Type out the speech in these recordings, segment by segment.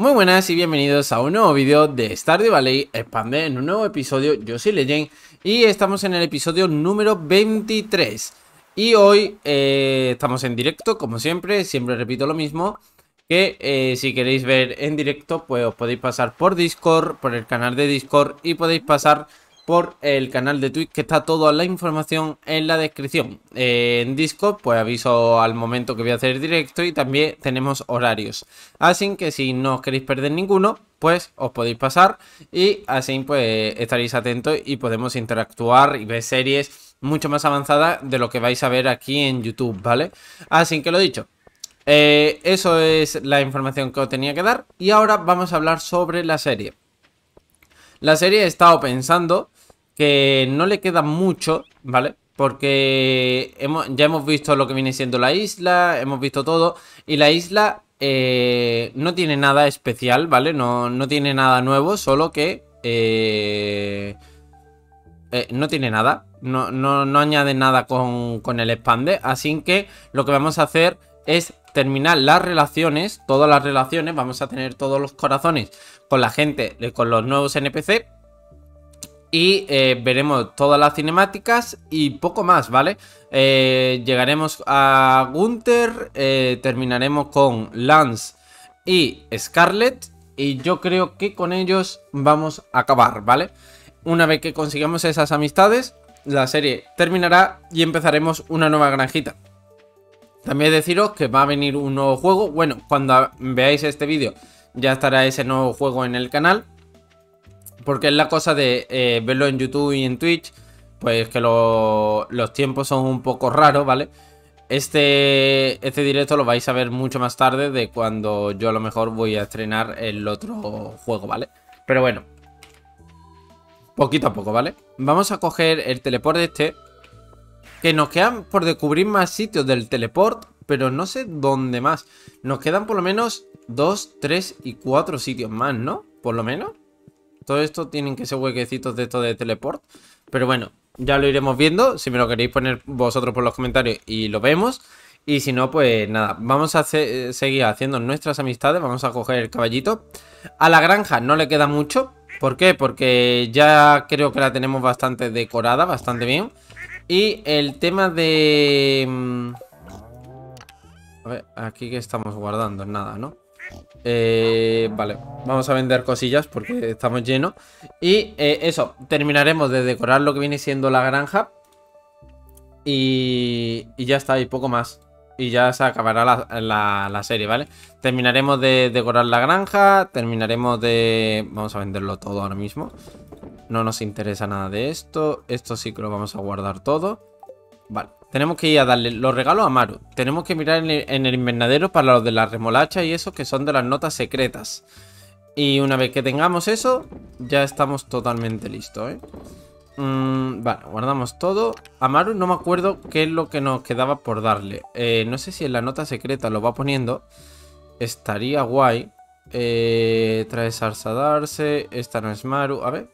Muy buenas y bienvenidos a un nuevo vídeo de Stardew Valley Expande en un nuevo episodio, yo soy Legend y estamos en el episodio número 23 Y hoy eh, estamos en directo, como siempre, siempre repito lo mismo Que eh, si queréis ver en directo, pues os podéis pasar por Discord, por el canal de Discord Y podéis pasar por el canal de Twitch que está toda la información en la descripción. Eh, en Discord pues aviso al momento que voy a hacer directo y también tenemos horarios. Así que si no os queréis perder ninguno, pues os podéis pasar y así pues estaréis atentos y podemos interactuar y ver series mucho más avanzadas de lo que vais a ver aquí en YouTube, ¿vale? Así que lo dicho, eh, eso es la información que os tenía que dar y ahora vamos a hablar sobre la serie. La serie he estado pensando que no le queda mucho, ¿vale? Porque hemos, ya hemos visto lo que viene siendo la isla, hemos visto todo, y la isla eh, no tiene nada especial, ¿vale? No, no tiene nada nuevo, solo que... Eh, eh, no tiene nada, no, no, no añade nada con, con el expande, así que lo que vamos a hacer es terminar las relaciones, todas las relaciones, vamos a tener todos los corazones con la gente, con los nuevos NPC y eh, veremos todas las cinemáticas y poco más, ¿vale? Eh, llegaremos a Gunther, eh, terminaremos con Lance y Scarlett. Y yo creo que con ellos vamos a acabar, ¿vale? Una vez que consigamos esas amistades, la serie terminará y empezaremos una nueva granjita. También deciros que va a venir un nuevo juego. Bueno, cuando veáis este vídeo ya estará ese nuevo juego en el canal. Porque es la cosa de eh, verlo en YouTube y en Twitch, pues que los tiempos son un poco raros, ¿vale? Este, este directo lo vais a ver mucho más tarde de cuando yo a lo mejor voy a estrenar el otro juego, ¿vale? Pero bueno, poquito a poco, ¿vale? Vamos a coger el teleport este, que nos quedan por descubrir más sitios del teleport, pero no sé dónde más. Nos quedan por lo menos 2, 3 y 4 sitios más, ¿no? Por lo menos. Todo esto tienen que ser huequecitos de esto de teleport. Pero bueno, ya lo iremos viendo. Si me lo queréis poner vosotros por los comentarios y lo vemos. Y si no, pues nada, vamos a seguir haciendo nuestras amistades. Vamos a coger el caballito. A la granja no le queda mucho. ¿Por qué? Porque ya creo que la tenemos bastante decorada, bastante bien. Y el tema de... Mm, a ver, aquí que estamos guardando, nada, ¿no? Eh, vale, vamos a vender cosillas porque estamos llenos. Y eh, eso, terminaremos de decorar lo que viene siendo la granja. Y, ya está, y poco más. Y ya se acabará la, serie, ¿vale? Terminaremos de decorar la granja, terminaremos de... Vamos a venderlo todo ahora mismo. No nos interesa nada de esto. Esto sí que lo vamos a guardar todo. Vale. Tenemos que ir a darle los regalos a Maru. Tenemos que mirar en el, invernadero para los de la remolacha y eso, que son de las notas secretas. Y una vez que tengamos eso, ya estamos totalmente listos, ¿eh? Mm, vale, guardamos todo. A Maru no me acuerdo qué es lo que nos quedaba por darle. Eh, no sé si en la nota secreta lo va poniendo. Estaría guay. Eh, trae salsa darse. Esta no es Maru. A ver.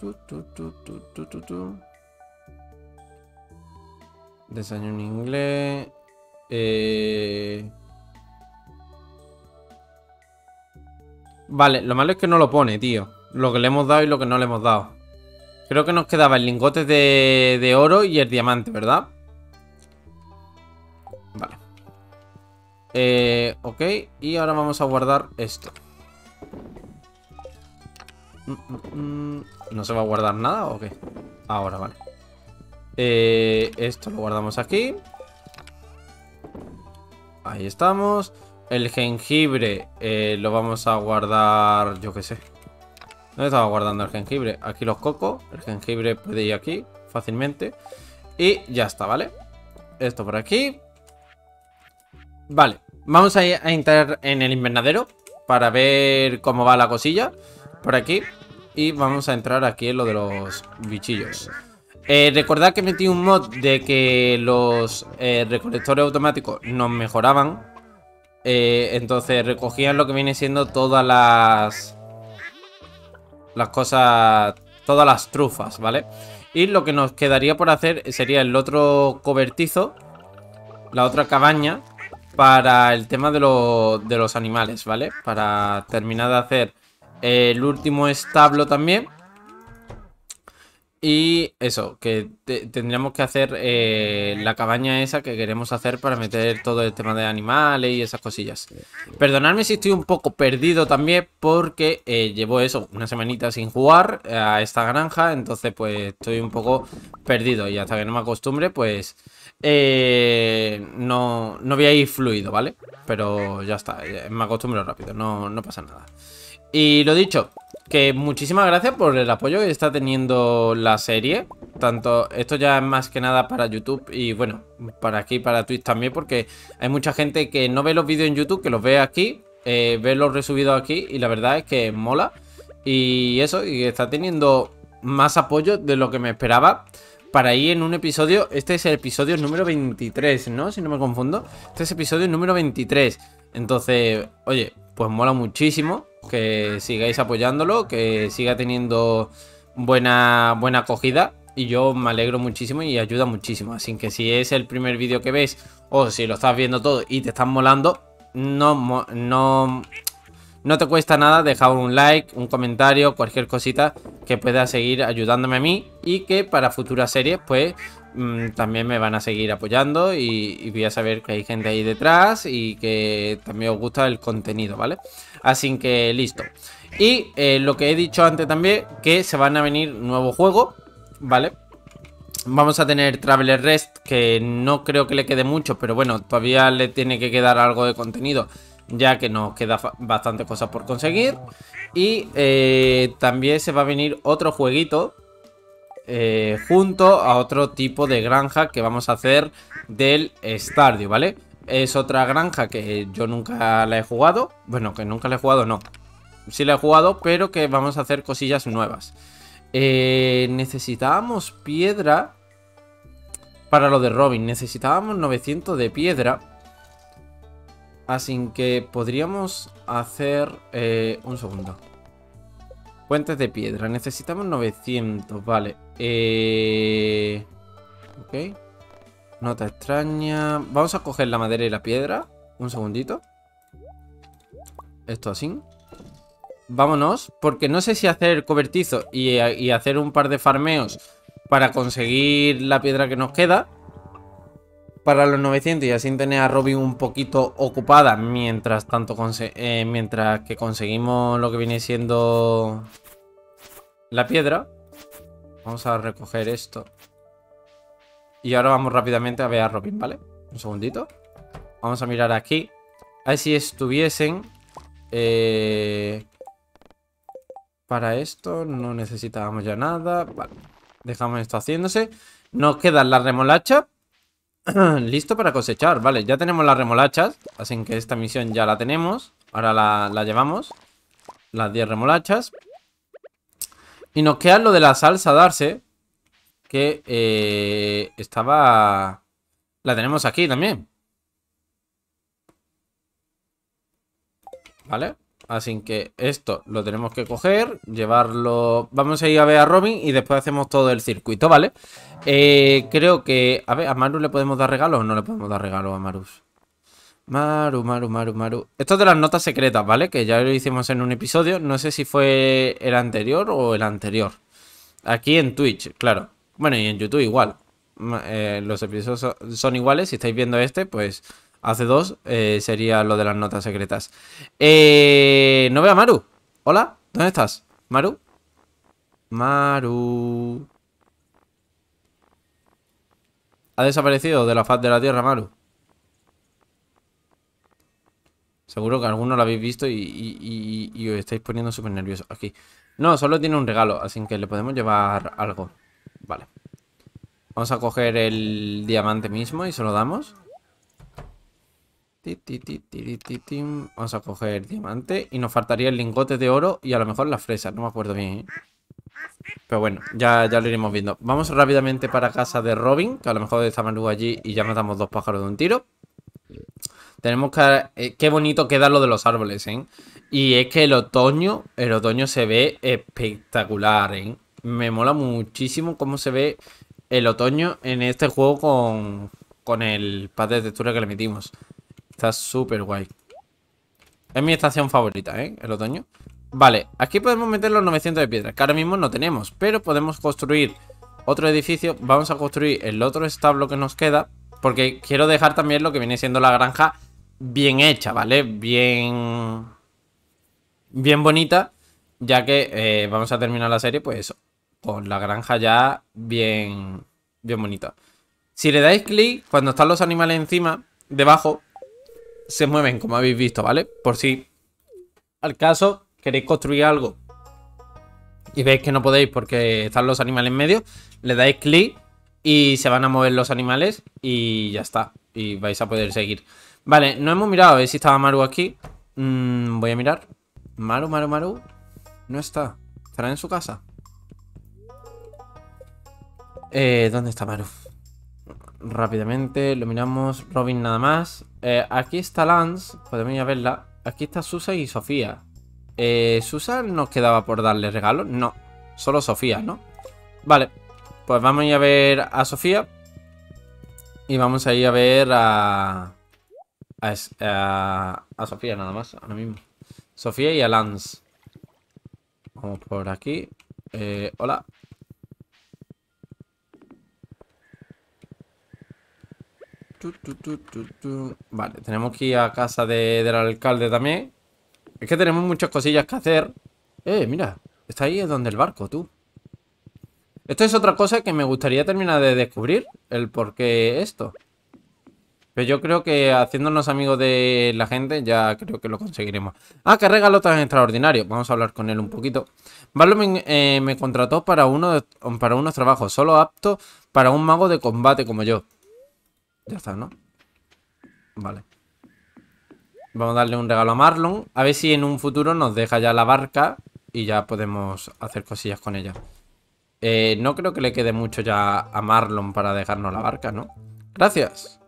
Tu, tu, tu, Desayuno inglés. Eh... Vale, lo malo es que no lo pone, tío. Lo que le hemos dado y lo que no le hemos dado. Creo que nos quedaba el lingote de, de oro y el diamante, ¿verdad? Vale. Eh, ok, y ahora vamos a guardar esto. Mm, mm, mm. ¿No se va a guardar nada o qué? Ahora, vale. Eh, esto lo guardamos aquí. Ahí estamos. El jengibre eh, lo vamos a guardar, yo qué sé. ¿Dónde estaba guardando el jengibre? Aquí los cocos. El jengibre puede ir aquí fácilmente. Y ya está, ¿vale? Esto por aquí. Vale. Vamos a, a entrar en el invernadero para ver cómo va la cosilla. Por aquí. Y vamos a entrar aquí en lo de los bichillos. Eh, recordad que metí un mod de que los eh, recolectores automáticos nos mejoraban. Eh, entonces recogían lo que viene siendo todas las... Las cosas... Todas las trufas, ¿vale? Y lo que nos quedaría por hacer sería el otro cobertizo. La otra cabaña. para el tema de, de los animales, ¿vale? Para terminar de hacer el último establo también. Y eso, que tendríamos que hacer eh, la cabaña esa que queremos hacer para meter todo el tema de animales y esas cosillas. Perdonadme si estoy un poco perdido también porque eh, llevo eso, una semanita sin jugar a esta granja. Entonces pues estoy un poco perdido y hasta que no me acostumbre pues eh, no, no voy a ir fluido, ¿vale? Pero ya está, me acostumbro rápido, no, no pasa nada. Y lo dicho, que muchísimas gracias por el apoyo que está teniendo la serie. Tanto, esto ya es más que nada para YouTube y bueno, para aquí, para Twitch también, porque hay mucha gente que no ve los vídeos en YouTube, que los ve aquí, eh, ve los resubidos aquí y la verdad es que mola. Y eso, y está teniendo más apoyo de lo que me esperaba para ir en un episodio. Este es el episodio número 23, ¿no? Si no me confundo. Este es el episodio número 23. Entonces, oye, pues mola muchísimo que sigáis apoyándolo, que siga teniendo buena, buena acogida. Y yo me alegro muchísimo y ayuda muchísimo. Así que si es el primer vídeo que ves o si lo estás viendo todo y te están molando, no, no, no te cuesta nada dejar un like, un comentario, cualquier cosita que pueda seguir ayudándome a mí y que para futuras series pues mm, también me van a seguir apoyando y, y, voy a saber que hay gente ahí detrás y que también os gusta el contenido, ¿vale? Así que listo. Y eh, lo que he dicho antes también, que se van a venir nuevos juegos, ¿vale? Vamos a tener Traveler Rest, que no creo que le quede mucho, pero bueno, todavía le tiene que quedar algo de contenido, ya que nos queda bastante cosas por conseguir. Y eh, también se va a venir otro jueguito, eh, junto a otro tipo de granja que vamos a hacer del Stardew, ¿vale? Es otra granja que yo nunca la he jugado. Bueno, que nunca la he jugado, no. Sí la he jugado, pero que vamos a hacer cosillas nuevas. Eh, necesitábamos piedra para lo de Robin. Necesitábamos 900 de piedra. Así que podríamos hacer... Eh, un segundo. Puentes de piedra. Necesitamos 900, vale. Eh... Ok. Nota extraña. Vamos a coger la madera y la piedra. Un segundito. Esto así. Vámonos, porque no sé si hacer cobertizo y, hacer un par de farmeos para conseguir la piedra que nos queda. Para los 900 y así tener a Robin un poquito ocupada mientras tanto eh, mientras que conseguimos lo que viene siendo la piedra. Vamos a recoger esto. Y ahora vamos rápidamente a ver a Robin, ¿vale? Un segundito. Vamos a mirar aquí. A ver si estuviesen... Eh, para esto no necesitábamos ya nada. Vale. Dejamos esto haciéndose. Nos queda la remolacha. Listo para cosechar. Vale, ya tenemos las remolachas. Así que esta misión ya la tenemos. Ahora la, la llevamos. Las 10 remolachas. Y nos queda lo de la salsa darse que eh, estaba... La tenemos aquí también. ¿Vale? Así que esto lo tenemos que coger, llevarlo... Vamos a ir a ver a Robin y después hacemos todo el circuito, ¿vale? Eh, creo que... A ver, ¿a Maru le podemos dar regalo o no le podemos dar regalo a Marus? Maru, Maru, Maru, Maru. Esto de las notas secretas, ¿vale? Que ya lo hicimos en un episodio. No sé si fue el anterior o el anterior. Aquí en Twitch, claro. Bueno, y en YouTube igual. Eh, los episodios son iguales. Si estáis viendo este, pues hace dos eh, sería lo de las notas secretas. Eh, no veo a Maru. Hola, ¿dónde estás? Maru. Maru. Ha desaparecido de la faz de la tierra, Maru. Seguro que alguno lo habéis visto y, y os estáis poniendo súper nerviosos. Aquí. No, solo tiene un regalo, así que le podemos llevar algo. Vale. Vamos a coger el diamante mismo y se lo damos. Vamos a coger diamante y nos faltaría el lingote de oro y a lo mejor las fresas, no me acuerdo bien. ¿eh? Pero bueno, ya, ya lo iremos viendo. Vamos rápidamente para casa de Robin, que a lo mejor está Manu allí y ya matamos dos pájaros de un tiro. Tenemos que... Eh, qué bonito queda lo de los árboles, ¿eh? Y es que el otoño, el otoño se ve espectacular, ¿eh? Me mola muchísimo cómo se ve el otoño en este juego con, con el pad de textura que le metimos. está súper guay. Es mi estación favorita, ¿eh? El otoño. Vale, aquí podemos meter los 900 de piedra, que ahora mismo no tenemos, pero podemos construir otro edificio. Vamos a construir el otro establo que nos queda, porque quiero dejar también lo que viene siendo la granja bien hecha, ¿vale? Bien... Bien bonita, ya que eh, vamos a terminar la serie, pues eso, con la granja ya bien, bien bonita. Si le dais clic, cuando están los animales encima, debajo, se mueven, como habéis visto, ¿vale? Por si al caso queréis construir algo y veis que no podéis porque están los animales en medio, le dais clic y se van a mover los animales y ya está. Y vais a poder seguir. Vale, no hemos mirado a ver si estaba Maru aquí. Mm, voy a mirar. Maru, Maru, Maru. No está. ¿Estará en su casa? Eh, ¿Dónde está Maru? Rápidamente, lo miramos. Robin nada más. Eh, aquí está Lance. Podemos ir a verla. Aquí está Susa y Sofía. Eh, ¿Susa nos quedaba por darle regalo? No. Solo Sofía, ¿no? Vale. Pues vamos a ir a ver a Sofía. Y vamos a ir a ver a... A, a, Sofía nada más, ahora mismo. Sofía y a Lance. Vamos por aquí. Eh, hola. Vale, tenemos que ir a casa del alcalde también. Es que tenemos muchas cosillas que hacer. Eh, mira, está ahí donde el barco, tú. Esto es otra cosa que me gustaría terminar de descubrir. El por qué esto. Pero yo creo que haciéndonos amigos de la gente ya creo que lo conseguiremos. Ah, qué regalo tan extraordinario. Vamos a hablar con él un poquito. Barlow eh, me, contrató para, para unos trabajos, solo apto para un mago de combate como yo. Ya está, ¿no? Vale. Vamos a darle un regalo a Marlon. A ver si en un futuro nos deja ya la barca y ya podemos hacer cosillas con ella. Eh, no creo que le quede mucho ya a Marlon para dejarnos la barca, ¿no? Gracias.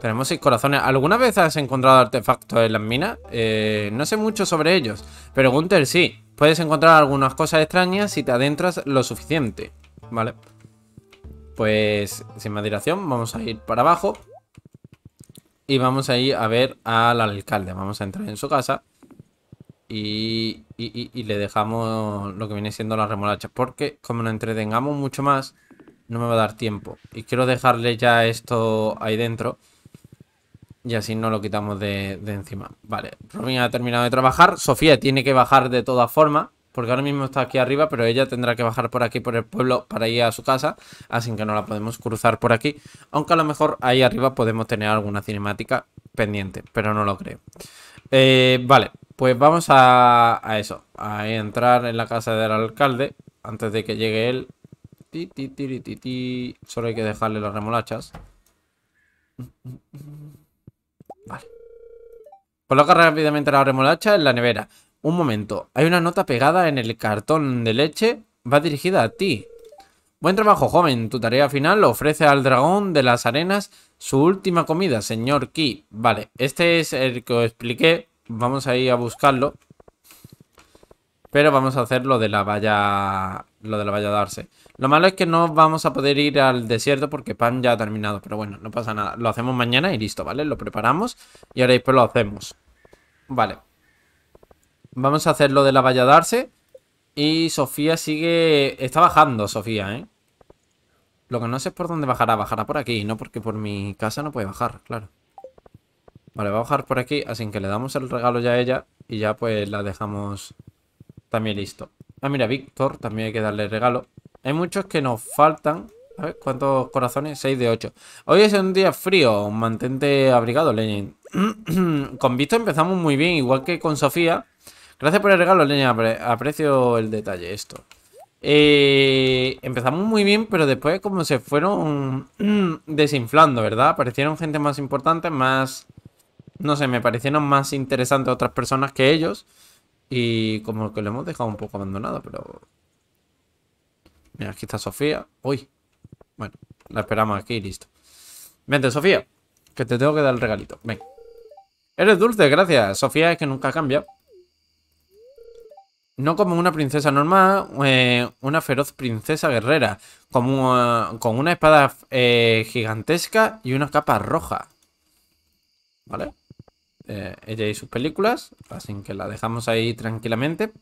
Tenemos seis corazones. ¿Alguna vez has encontrado artefactos en las minas? Eh, no sé mucho sobre ellos. Pero Gunther sí. Puedes encontrar algunas cosas extrañas si te adentras lo suficiente. Vale. Pues sin más dilación, vamos a ir para abajo. Y vamos a ir a ver al alcalde. Vamos a entrar en su casa. Y, y, le dejamos lo que viene siendo las remolachas. Porque como nos entretengamos mucho más, no me va a dar tiempo. Y quiero dejarle ya esto ahí dentro. Y así no lo quitamos de, de encima. Vale, Robin ha terminado de trabajar. Sofía tiene que bajar de todas formas. Porque ahora mismo está aquí arriba, pero ella tendrá que bajar por aquí, por el pueblo, para ir a su casa. Así que no la podemos cruzar por aquí. Aunque a lo mejor ahí arriba podemos tener alguna cinemática pendiente, pero no lo creo. Eh, vale, pues vamos a, eso. A entrar en la casa del alcalde antes de que llegue él. Solo hay que dejarle las remolachas. Vale. Coloca rápidamente la remolacha en la nevera. Un momento, hay una nota pegada en el cartón de leche. Va dirigida a ti. Buen trabajo, joven. Tu tarea final ofrece al dragón de las arenas su última comida, señor Ki. Vale, este es el que os expliqué. Vamos a ir a buscarlo. Pero vamos a hacer lo de la valla. Lo de la valla darse. Lo malo es que no vamos a poder ir al desierto porque Pan ya ha terminado. Pero bueno, no pasa nada. Lo hacemos mañana y listo, ¿vale? Lo preparamos y ahora después lo hacemos. Vale. Vamos a hacer lo de la valla darse. Y Sofía sigue... Está bajando Sofía, ¿eh? Lo que no sé es por dónde bajará. Bajará por aquí, no porque por mi casa no puede bajar, claro. Vale, va a bajar por aquí, así que le damos el regalo ya a ella y ya pues la dejamos también listo. Ah, mira, Víctor, también hay que darle regalo. Hay muchos que nos faltan. A ver, ¿cuántos corazones? 6 de 8. Hoy es un día frío, mantente abrigado, Lenin. con Víctor empezamos muy bien, igual que con Sofía. Gracias por el regalo, Leña. aprecio el detalle, esto. Eh, empezamos muy bien, pero después como se fueron desinflando, ¿verdad? Aparecieron gente más importante, más... No sé, me parecieron más interesantes otras personas que ellos. Y como que lo hemos dejado un poco abandonado, pero... Mira, aquí está Sofía. Uy. Bueno, la esperamos aquí y listo. Vente, Sofía. Que te tengo que dar el regalito. Ven. Eres dulce, gracias. Sofía es que nunca cambia. No como una princesa normal, eh, una feroz princesa guerrera, como, eh, con una espada eh, gigantesca y una capa roja. ¿vale? Ella y sus películas, así que la dejamos ahí tranquilamente.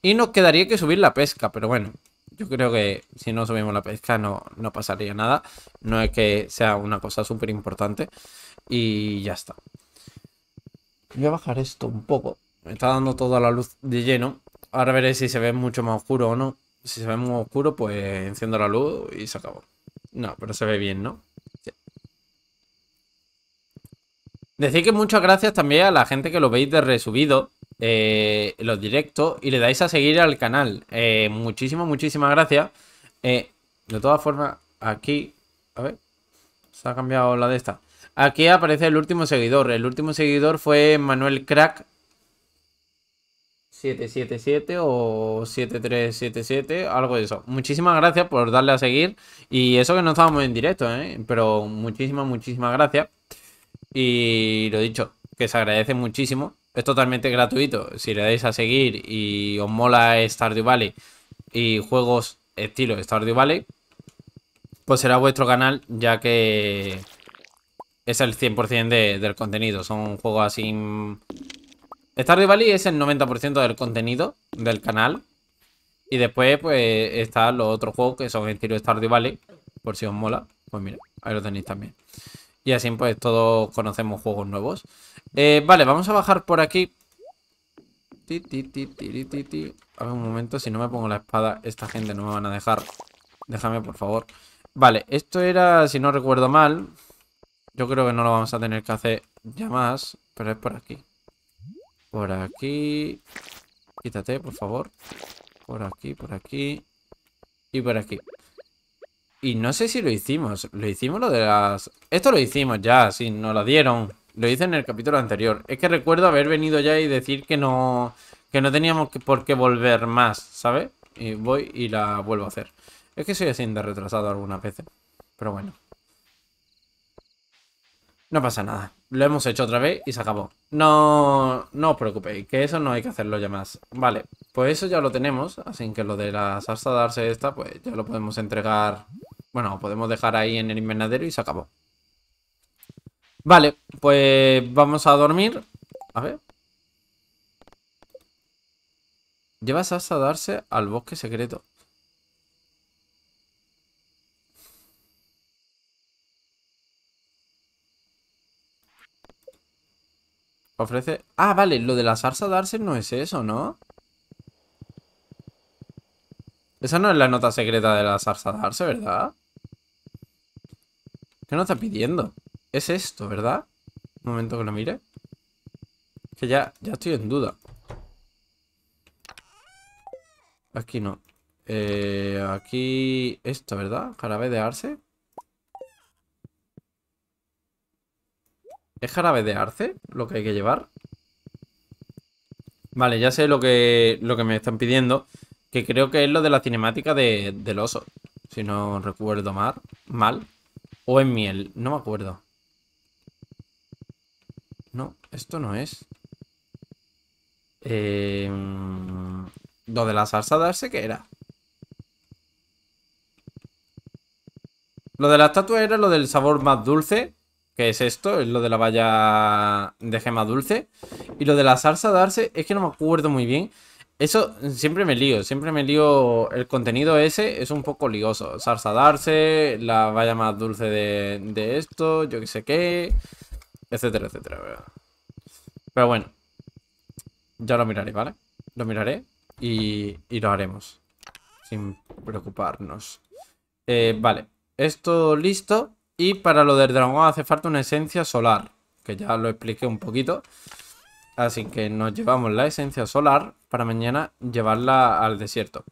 Y nos quedaría que subir la pesca, pero bueno, yo creo que si no subimos la pesca no, no pasaría nada. No es que sea una cosa súper importante. Y ya está. Voy a bajar esto un poco. Me está dando toda la luz de lleno. Ahora veré si se ve mucho más oscuro o no. Si se ve muy oscuro, pues enciendo la luz y se acabó. No, pero se ve bien, ¿no? Decir que muchas gracias también a la gente que lo veis de resubido, eh, los directos, y le dais a seguir al canal. Eh, muchísimas, muchísimas gracias. Eh, de todas formas, aquí, a ver, se ha cambiado la de esta. Aquí aparece el último seguidor. El último seguidor fue Manuel Crack 777 o 7377, algo de eso. Muchísimas gracias por darle a seguir. Y eso que no estábamos en directo, ¿eh? Pero muchísimas, muchísimas gracias. Y lo dicho, que se agradece muchísimo. Es totalmente gratuito. Si le dais a seguir y os mola Stardew Valley y juegos estilo Stardew Valley, pues será vuestro canal, ya que es el 100% del contenido. Son juegos así... Stardew Valley es el 90% del contenido del canal. Y después, pues, están los otros juegos que son estilo Stardew Valley. Por si os mola. Pues mira, ahí lo tenéis también. Y así pues todos conocemos juegos nuevos. Eh, vale, vamos a bajar por aquí. A ver un momento, si no me pongo la espada, esta gente no me van a dejar. Déjame, por favor. Vale, esto era, si no recuerdo mal. Yo creo que no lo vamos a tener que hacer ya más. Pero es por aquí. Por aquí. Quítate, por favor. Por aquí, por aquí. Y por aquí. Y no sé si lo hicimos. Lo hicimos lo de las... Esto lo hicimos ya, sí, nos lo dieron. Lo hice en el capítulo anterior. Es que recuerdo haber venido ya y decir que no... Que no teníamos por qué volver más, ¿sabes? Y voy y la vuelvo a hacer. Es que soy así de retrasado algunas veces. Pero bueno. No pasa nada. Lo hemos hecho otra vez y se acabó. No, no os preocupéis, que eso no hay que hacerlo ya más. Vale, pues eso ya lo tenemos. Así que lo de la salsa darse esta, pues ya lo podemos entregar bueno, podemos dejar ahí en el invernadero y se acabó. Vale, pues vamos a dormir. A ver. Llevas a darse al bosque secreto. Ofrece... Ah, vale, lo de la salsa darse no es eso, ¿no? Esa no es la nota secreta de la salsa darse, ¿verdad? ¿Qué nos está pidiendo? Es esto, ¿verdad? Un momento que lo mire. Que ya, ya estoy en duda. Aquí no. Eh, aquí... Esto, ¿verdad? Jarabe de arce. ¿Es jarabe de arce lo que hay que llevar? Vale, ya sé lo que, lo que me están pidiendo. Que creo que es lo de la cinemática de, del oso. Si no recuerdo mal. Mal. O en miel, no me acuerdo. No, esto no es. Eh, lo de la salsa darse, ¿qué era? Lo de la estatua era lo del sabor más dulce, que es esto, es lo de la valla de gema dulce. Y lo de la salsa darse, es que no me acuerdo muy bien. Eso siempre me lío, siempre me lío. El contenido ese es un poco lioso. Salsa darse, la valla más dulce de, esto, yo que sé qué, etcétera, etcétera. Pero bueno, ya lo miraré, ¿vale? Lo miraré y, lo haremos. Sin preocuparnos. Eh, vale, esto listo. Y para lo del dragón hace falta una esencia solar, que ya lo expliqué un poquito. Así que nos llevamos la esencia solar para mañana llevarla al desierto.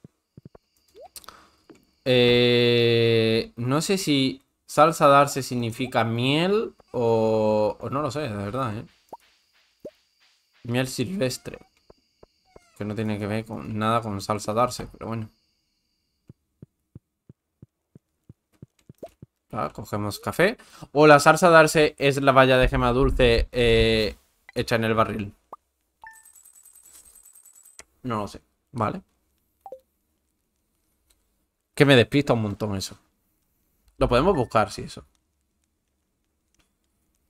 Eh, no sé si salsa darse significa miel o, o no lo sé, de verdad. ¿eh? Miel silvestre. Que no tiene que ver con nada con salsa darse, pero bueno. Ah, cogemos café. O la salsa darse es la valla de gema dulce eh, hecha en el barril. No lo sé. Vale. Que me despista un montón eso. Lo podemos buscar, sí, eso.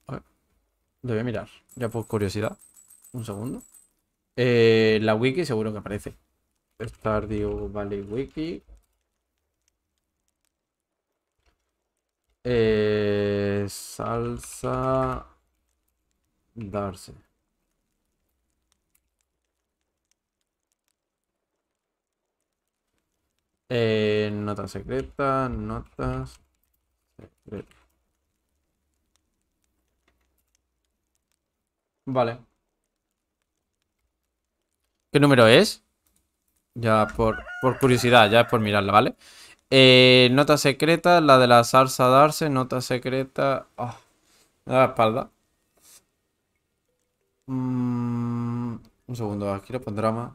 A mirar, ya por curiosidad. Un segundo. Eh, la wiki seguro que aparece. Stardew Valley Wiki. Eh, salsa darse. Eh, notas secretas, notas. Vale. ¿Qué número es? Ya por, por curiosidad, ya es por mirarla, ¿vale? Eh, nota secreta, la de la salsa darse, nota secreta. Oh, me da la espalda. Mm, un segundo, aquí lo pondrá más.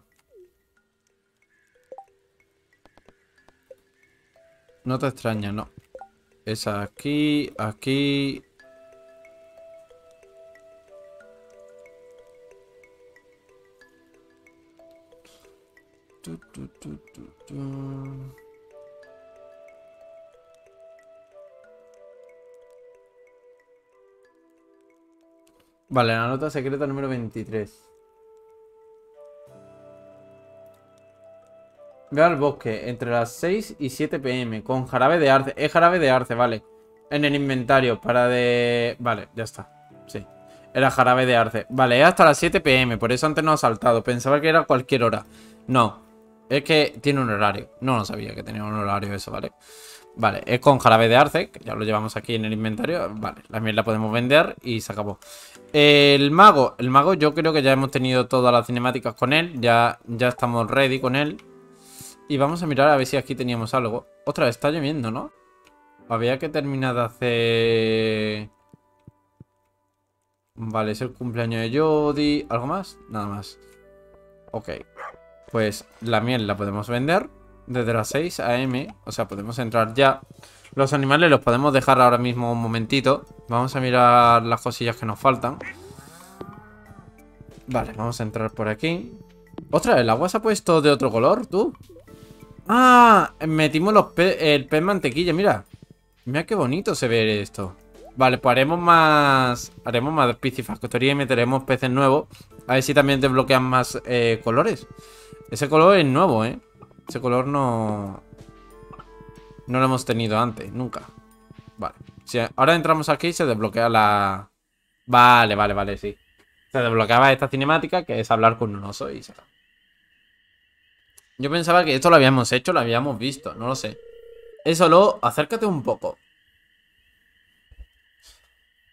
Nota extraña, no. Es aquí, aquí. Tu, tu, Vale, la nota secreta número 23. Ve al bosque entre las 6 y 7 pm con jarabe de arce. Es jarabe de arce, vale. En el inventario para de... Vale, ya está. Sí. Era jarabe de arce. Vale, es hasta las 7 pm. Por eso antes no ha saltado. Pensaba que era cualquier hora. No. Es que tiene un horario. No lo sabía que tenía un horario eso, ¿vale? vale Vale, es con jarabe de arce, que ya lo llevamos aquí en el inventario. Vale, la miel la podemos vender y se acabó. El mago, el mago yo creo que ya hemos tenido todas las cinemáticas con él. Ya, ya estamos ready con él. Y vamos a mirar a ver si aquí teníamos algo. Otra vez, está lloviendo, ¿no? Había que terminar de hacer... Vale, es el cumpleaños de Jody. ¿Algo más? Nada más. Ok. Pues la miel la podemos vender desde las 6 am. O sea, podemos entrar ya. Los animales los podemos dejar ahora mismo un momentito. Vamos a mirar las cosillas que nos faltan. Vale, vamos a entrar por aquí. Ostras, ¿el agua se ha puesto de otro color, tú? Ah, metimos el pez mantequilla, mira. Mira qué bonito se ve esto. Vale, pues haremos más... Haremos más piscifactoría y meteremos peces nuevos. A ver si también desbloquean más eh, colores. Ese color es nuevo, ¿eh? Ese color no... No lo hemos tenido antes, nunca. Vale. Si ahora entramos aquí y se desbloquea la... Vale, vale, vale, sí. Se desbloqueaba esta cinemática que es hablar con un oso y se Yo pensaba que esto lo habíamos hecho, lo habíamos visto, no lo sé. Eso lo... Acércate un poco.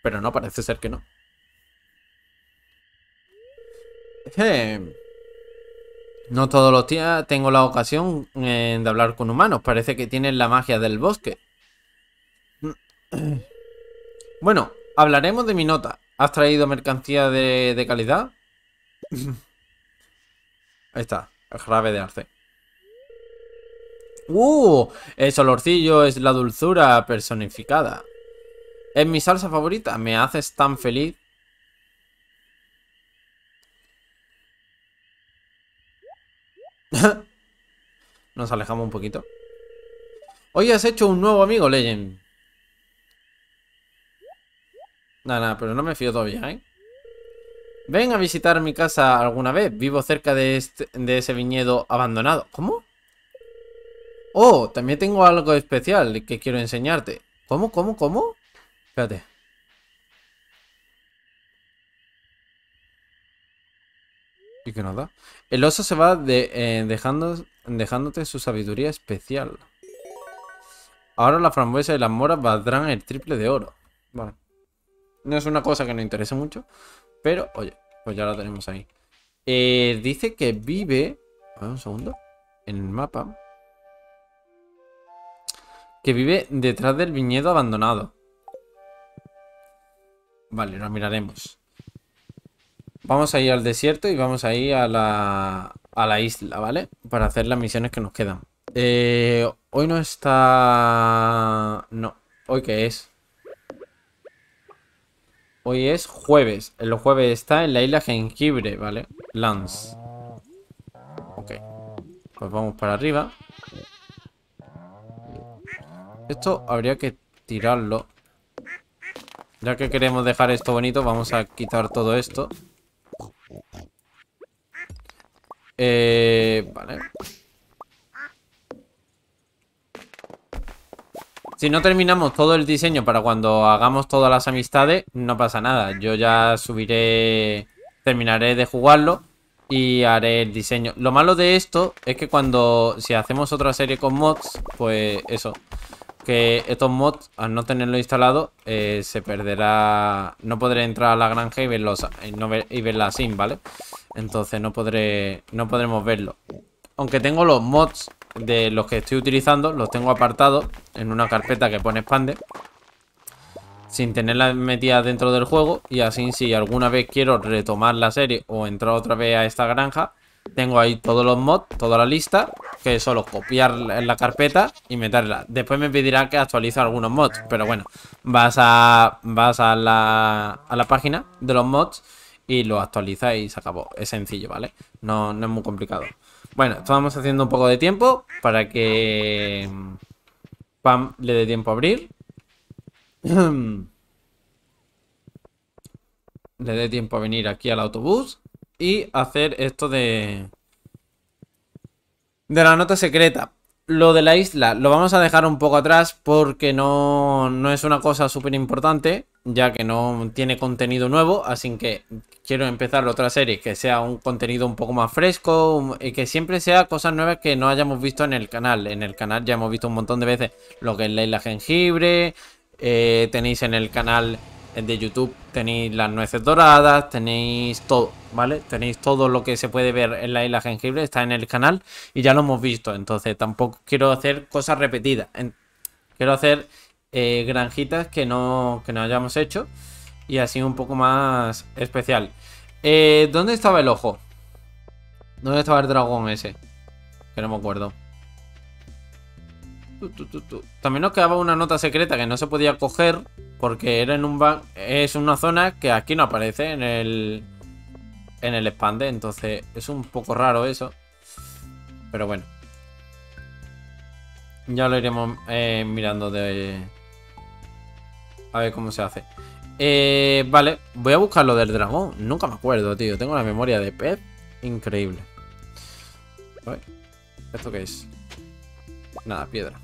Pero no, parece ser que no. Eh... No todos los días tengo la ocasión eh, de hablar con humanos. Parece que tienen la magia del bosque. Bueno, hablaremos de mi nota. ¿Has traído mercancía de, calidad? Ahí está, el jarabe de arce. ¡Uh! El olorcillo es la dulzura personificada. Es mi salsa favorita. Me haces tan feliz. Nos alejamos un poquito. Hoy has hecho un nuevo amigo, Legend. Nada, nada, pero no me fío todavía, ¿eh? Ven a visitar mi casa alguna vez. Vivo cerca de, este, de ese viñedo abandonado. ¿Cómo? Oh, también tengo algo especial que quiero enseñarte. ¿Cómo, cómo, cómo? Espérate. ¿Y qué nos da? El oso se va eh, dejando, dejándote su sabiduría especial. Ahora la frambuesa y las moras valdrán el triple de oro. Vale. No es una cosa que nos interese mucho. Pero, oye, pues ya la tenemos ahí. Eh, dice que vive... A ver, un segundo. En el mapa. Que vive detrás del viñedo abandonado. Vale, lo miraremos. Vamos a ir al desierto y vamos a ir a la, a la isla, ¿vale? Para hacer las misiones que nos quedan. Eh, hoy no está... No. ¿Hoy qué es? Hoy es jueves. El jueves está en la isla Jengibre, ¿vale? Lance. Ok. Pues vamos para arriba. Esto habría que tirarlo. Ya que queremos dejar esto bonito, vamos a quitar todo esto. Eh, vale. Si no terminamos todo el diseño para cuando hagamos todas las amistades, no pasa nada. Yo ya subiré, terminaré de jugarlo y haré el diseño. Lo malo de esto es que cuando, si hacemos otra serie con mods, pues eso, que estos mods, al no tenerlo instalado, eh, se perderá, no podré entrar a la granja y verlos, no ver, y verla sin, ¿vale? Entonces no podré, no podremos verlo. Aunque tengo los mods de los que estoy utilizando, los tengo apartados en una carpeta que pone expande sin tenerla metida dentro del juego y así si alguna vez quiero retomar la serie o entrar otra vez a esta granja, tengo ahí todos los mods, toda la lista, que solo copiar en la carpeta y meterla. Después me pedirá que actualice algunos mods, pero bueno, vas a, vas a, la, a la página de los mods y lo actualiza y se acabó. Es sencillo, ¿vale? No, no es muy complicado. Bueno, estamos haciendo un poco de tiempo para que Pam le dé tiempo a abrir. le dé tiempo a venir aquí al autobús y hacer esto de... De la nota secreta. Lo de la isla lo vamos a dejar un poco atrás porque no, no es una cosa súper importante, ya que no tiene contenido nuevo, así que quiero empezar otra serie que sea un contenido un poco más fresco y que siempre sea cosas nuevas que no hayamos visto en el canal. En el canal ya hemos visto un montón de veces lo que es la isla jengibre, eh, tenéis en el canal de YouTube, tenéis las nueces doradas, tenéis todo, ¿vale? Tenéis todo lo que se puede ver en la isla jengibre, está en el canal y ya lo hemos visto. Entonces tampoco quiero hacer cosas repetidas. quiero hacer eh, granjitas que no, que no hayamos hecho y así un poco más especial. Eh, ¿Dónde estaba el ojo? ¿Dónde estaba el dragón ese? Que no me acuerdo. También nos quedaba una nota secreta que no se podía coger porque era en un es una zona que aquí no aparece en el en el expande, entonces es un poco raro eso. Pero bueno. Ya lo iremos eh, mirando de a ver cómo se hace. Eh, vale, voy a buscar lo del dragón. Nunca me acuerdo, tío. Tengo la memoria de pez increíble. ¿Esto qué es? Nada, piedra.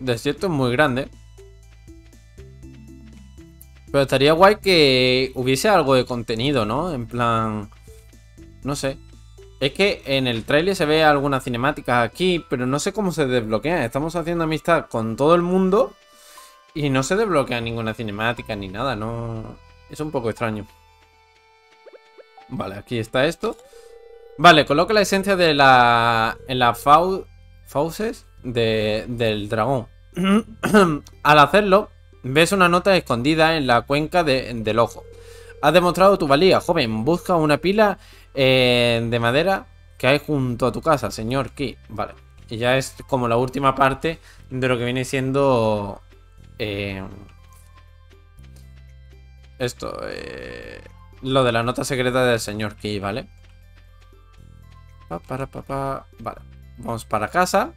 desierto es muy grande. Pero estaría guay que hubiese algo de contenido, ¿no? En plan... No sé. Es que en el trailer se ve algunas cinemáticas aquí, pero no sé cómo se desbloquea. Estamos haciendo amistad con todo el mundo y no se desbloquea ninguna cinemática ni nada, no... Es un poco extraño. Vale, aquí está esto. Vale, coloca la esencia de la... En la fauces del dragón. Al hacerlo, ves una nota escondida en la cuenca del ojo. Has demostrado tu valía, joven. Busca una pila eh, de madera que hay junto a tu casa, señor Ki. Vale. Y ya es como la última parte de lo que viene siendo... Eh, esto, eh, lo de la nota secreta del señor Ki, ¿vale? para, Vale, vamos para casa.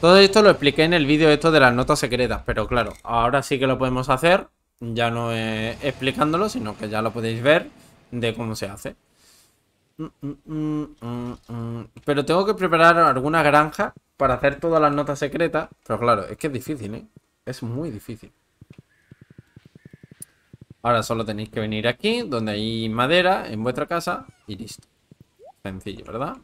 Todo esto lo expliqué en el vídeo esto de las notas secretas, pero claro, ahora sí que lo podemos hacer, ya no explicándolo, sino que ya lo podéis ver de cómo se hace. Pero tengo que preparar alguna granja para hacer todas las notas secretas, pero claro, es que es difícil, ¿eh? Es muy difícil. Ahora solo tenéis que venir aquí, donde hay madera, en vuestra casa, y listo. Sencillo, ¿verdad?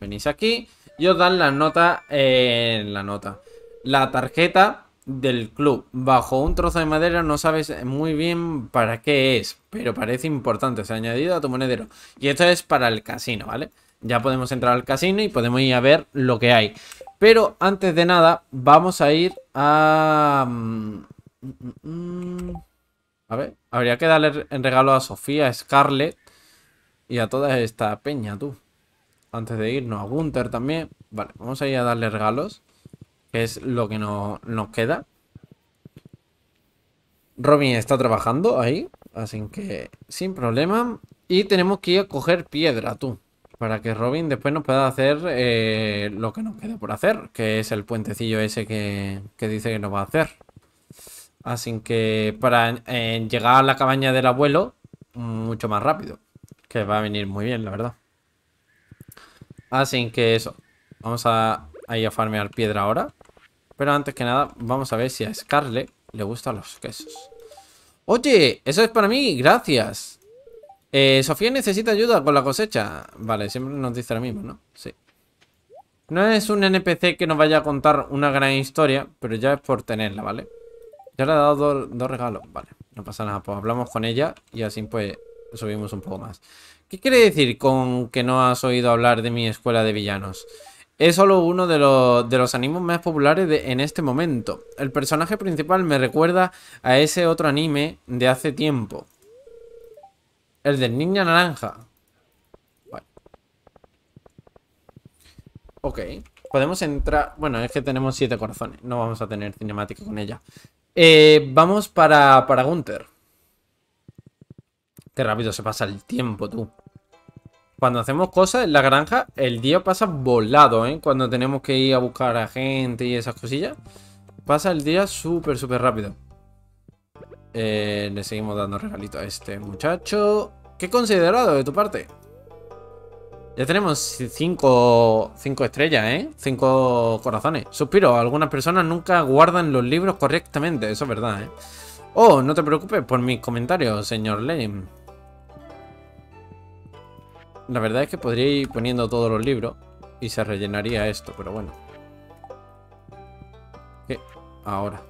Venís aquí y os dan la nota, en la nota, la tarjeta del club. Bajo un trozo de madera no sabes muy bien para qué es, pero parece importante. Se ha añadido a tu monedero. Y esto es para el casino, ¿vale? Ya podemos entrar al casino y podemos ir a ver lo que hay. Pero antes de nada, vamos a ir a... Mm, mm, mm, a ver, habría que darle en regalo a Sofía, a Scarlett y a toda esta peña, tú. Antes de irnos a Gunther también. Vale, vamos a ir a darle regalos. Que es lo que nos queda. Robin está trabajando ahí. Así que sin problema. Y tenemos que ir a coger piedra, tú. Para que Robin después nos pueda hacer eh, lo que nos queda por hacer, que es el puentecillo ese que, que dice que nos va a hacer. Así que para eh, llegar a la cabaña del abuelo, mucho más rápido. Que va a venir muy bien, la verdad. Así que eso. Vamos a, ir a farmear piedra ahora. Pero antes que nada, vamos a ver si a Scarlet le gustan los quesos. Oye, eso es para mí, gracias. Eh, Sofía necesita ayuda con la cosecha. Vale, siempre nos dice lo mismo, ¿no? Sí. No es un NPC que nos vaya a contar una gran historia, pero ya es por tenerla, ¿vale? Ya le he dado dos, regalos. Vale, no pasa nada. Pues hablamos con ella y así pues subimos un poco más. ¿Qué quiere decir con que no has oído hablar de mi escuela de villanos? Es solo uno de los, de los animes más populares de, en este momento. El personaje principal me recuerda a ese otro anime de hace tiempo. El del niña naranja. Vale. Ok. Podemos entrar... Bueno, es que tenemos siete corazones. No vamos a tener cinemática con ella. Eh, vamos para, para Gunther. Qué rápido se pasa el tiempo, tú. Cuando hacemos cosas en la granja, el día pasa volado, ¿eh? Cuando tenemos que ir a buscar a gente y esas cosillas. Pasa el día súper, súper rápido. Eh, le seguimos dando regalito a este muchacho. Qué considerado de tu parte. Ya tenemos cinco, cinco estrellas, ¿eh? Cinco corazones. Suspiro, algunas personas nunca guardan los libros correctamente. Eso es verdad, ¿eh? Oh, no te preocupes por mis comentarios, señor Lane. La verdad es que podría ir poniendo todos los libros y se rellenaría esto, pero bueno. ¿Qué? Ahora.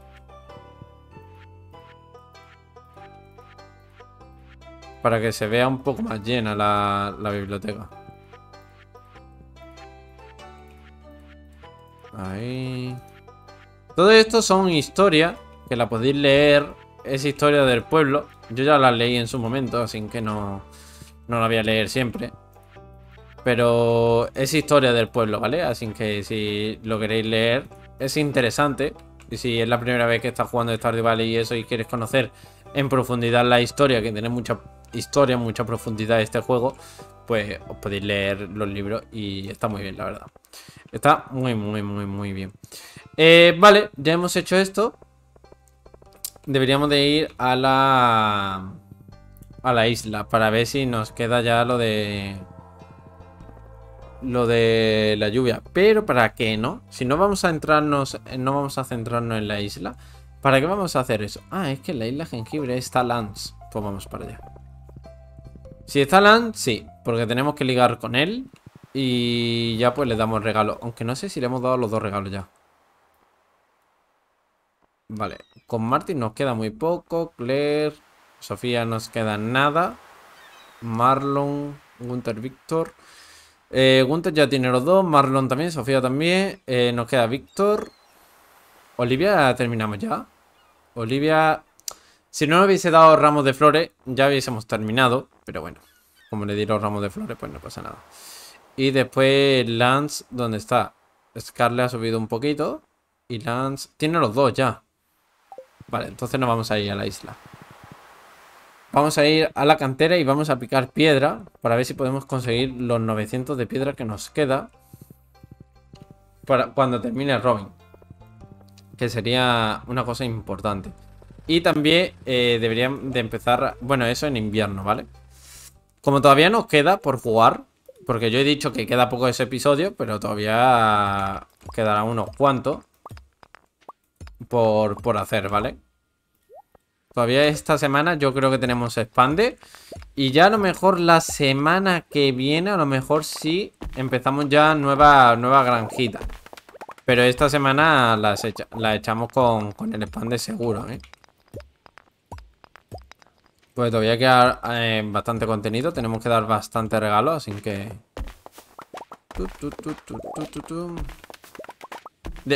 para que se vea un poco más llena la, biblioteca. Ahí. Todo esto son historias que la podéis leer. Es historia del pueblo. Yo ya la leí en su momento, así que no, no la voy a leer siempre. Pero es historia del pueblo, ¿vale? Así que si lo queréis leer, es interesante. Y si es la primera vez que estás jugando Stardew Valley y eso y quieres conocer en profundidad la historia, que tiene mucha historia, mucha profundidad este juego, pues os podéis leer los libros y está muy bien, la verdad. Está muy, muy, muy, muy bien. Eh, vale, ya hemos hecho esto. Deberíamos de ir a la... A la isla para ver si nos queda ya lo de... Lo de la lluvia. Pero ¿para qué no? Si no vamos a entrarnos... No vamos a centrarnos en la isla. ¿Para qué vamos a hacer eso? Ah, es que la isla jengibre está Lance. Pues vamos para allá. Si está Lance, sí. Porque tenemos que ligar con él. Y ya pues le damos regalo. Aunque no sé si le hemos dado los dos regalos ya. Vale. Con Martin nos queda muy poco. Claire. Sofía nos queda nada. Marlon. Gunther Víctor. Eh, Gunther ya tiene los dos. Marlon también. Sofía también. Eh, nos queda Víctor. Olivia terminamos ya. Olivia... Si no le hubiese dado ramos de flores, ya hubiésemos terminado. Pero bueno, como le di los ramos de flores, pues no pasa nada. Y después Lance, ¿dónde está? Scarlet ha subido un poquito. Y Lance... Tiene los dos ya. Vale, entonces nos vamos a ir a la isla. Vamos a ir a la cantera y vamos a picar piedra para ver si podemos conseguir los 900 de piedra que nos queda para cuando termine Robin. Que sería una cosa importante. Y también eh, deberían de empezar, bueno, eso en invierno, ¿vale? Como todavía nos queda por jugar, porque yo he dicho que queda poco ese episodio, pero todavía quedará unos cuantos por, por hacer, ¿vale? Todavía esta semana yo creo que tenemos expande. Y ya a lo mejor la semana que viene, a lo mejor sí empezamos ya nueva, nueva granjita. Pero esta semana la echamos con, con el expande seguro, ¿eh? Pues todavía queda eh, bastante contenido. Tenemos que dar bastante regalo, así que...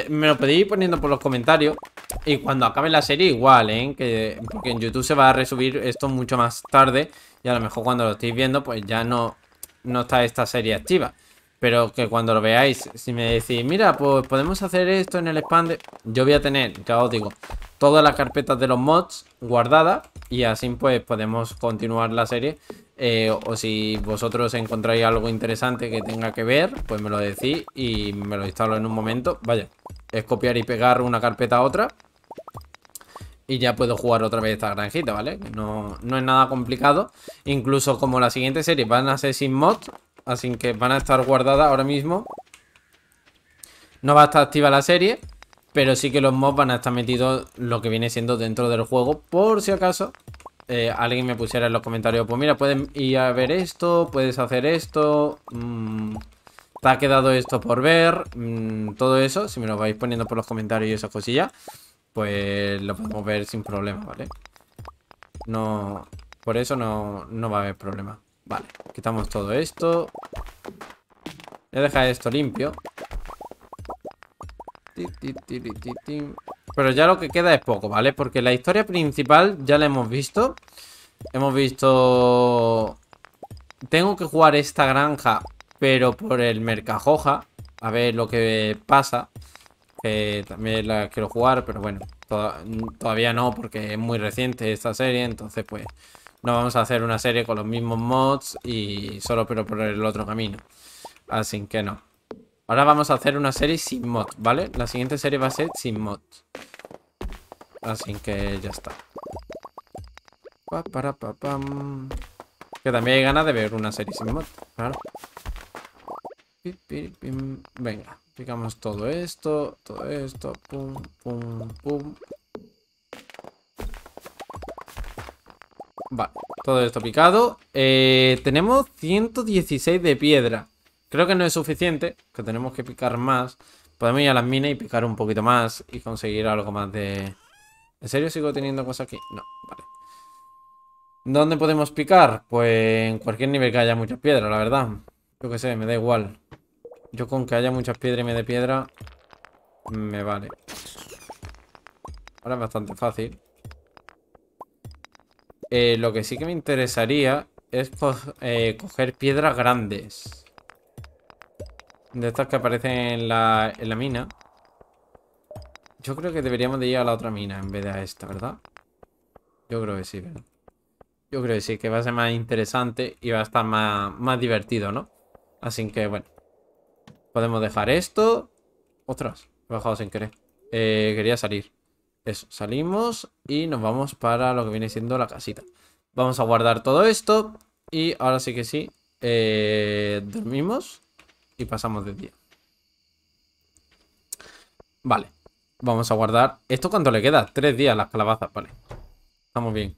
me lo podéis poniendo por los comentarios. Y cuando acabe la serie igual, ¿eh? Que, porque en YouTube se va a resubir esto mucho más tarde. Y a lo mejor cuando lo estéis viendo, pues ya no, no está esta serie activa. Pero que cuando lo veáis, si me decís, mira, pues podemos hacer esto en el expande, yo voy a tener, ya os digo, todas las carpetas de los mods guardadas y así pues podemos continuar la serie Eh, o si vosotros encontráis algo interesante que tenga que ver, pues me lo decís y me lo instalo en un momento. Vaya, es copiar y pegar una carpeta a otra. Y ya puedo jugar otra vez esta granjita, ¿vale? No, no es nada complicado. Incluso como la siguiente serie van a ser sin mod, así que van a estar guardadas ahora mismo. No va a estar activa la serie, pero sí que los mods van a estar metidos lo que viene siendo dentro del juego, por si acaso eh, alguien me pusiera en los comentarios, pues mira, pueden ir a ver esto, puedes hacer esto, mmm, te ha quedado esto por ver, mmm, todo eso, si me lo vais poniendo por los comentarios y esas cosillas, pues lo podemos ver sin problema, ¿vale? No, por eso no, no va a haber problema. Vale, quitamos todo esto. Voy a dejar esto limpio. Pero ya lo que queda es poco, ¿vale? Porque la historia principal ya la hemos visto. Hemos visto... Tengo que jugar esta granja, pero por el Mercajoja. A ver lo que pasa. Que también la quiero jugar, pero bueno. todavía no, porque es muy reciente esta serie. Entonces, pues, no vamos a hacer una serie con los mismos mods y solo pero por el otro camino. Así que no. Ahora vamos a hacer una serie sin mod, ¿vale? La siguiente serie va a ser sin mod. Así que ya está. Que también hay ganas de ver una serie sin mod, claro. Venga, picamos todo esto, todo esto, pum, pum, pum. Vale, todo esto picado. Eh, tenemos 116 de piedra. Creo que no es suficiente, que tenemos que picar más. Podemos ir a las minas y picar un poquito más y conseguir algo más de... ¿En serio sigo teniendo cosas aquí? No, vale. ¿Dónde podemos picar? Pues en cualquier nivel que haya muchas piedras, la verdad. Yo qué sé, me da igual. Yo con que haya muchas piedras y me dé piedra, me vale. Ahora es bastante fácil. Eh, lo que sí que me interesaría es eh, coger piedras grandes. De estas que aparecen en la, en la mina. Yo creo que deberíamos de ir a la otra mina en vez de a esta, ¿verdad? Yo creo que sí, ¿verdad? Yo creo que sí, que va a ser más interesante y va a estar más, más divertido, ¿no? Así que, bueno. Podemos dejar esto. Otras. He bajado sin querer. Eh, quería salir. Salimos y nos vamos para lo que viene siendo la casita. Vamos a guardar todo esto y ahora sí que sí. Eh, dormimos y pasamos de día. Vale. Vamos a guardar. ¿Esto cuánto le queda? Tres días las calabazas. Vale. Estamos bien.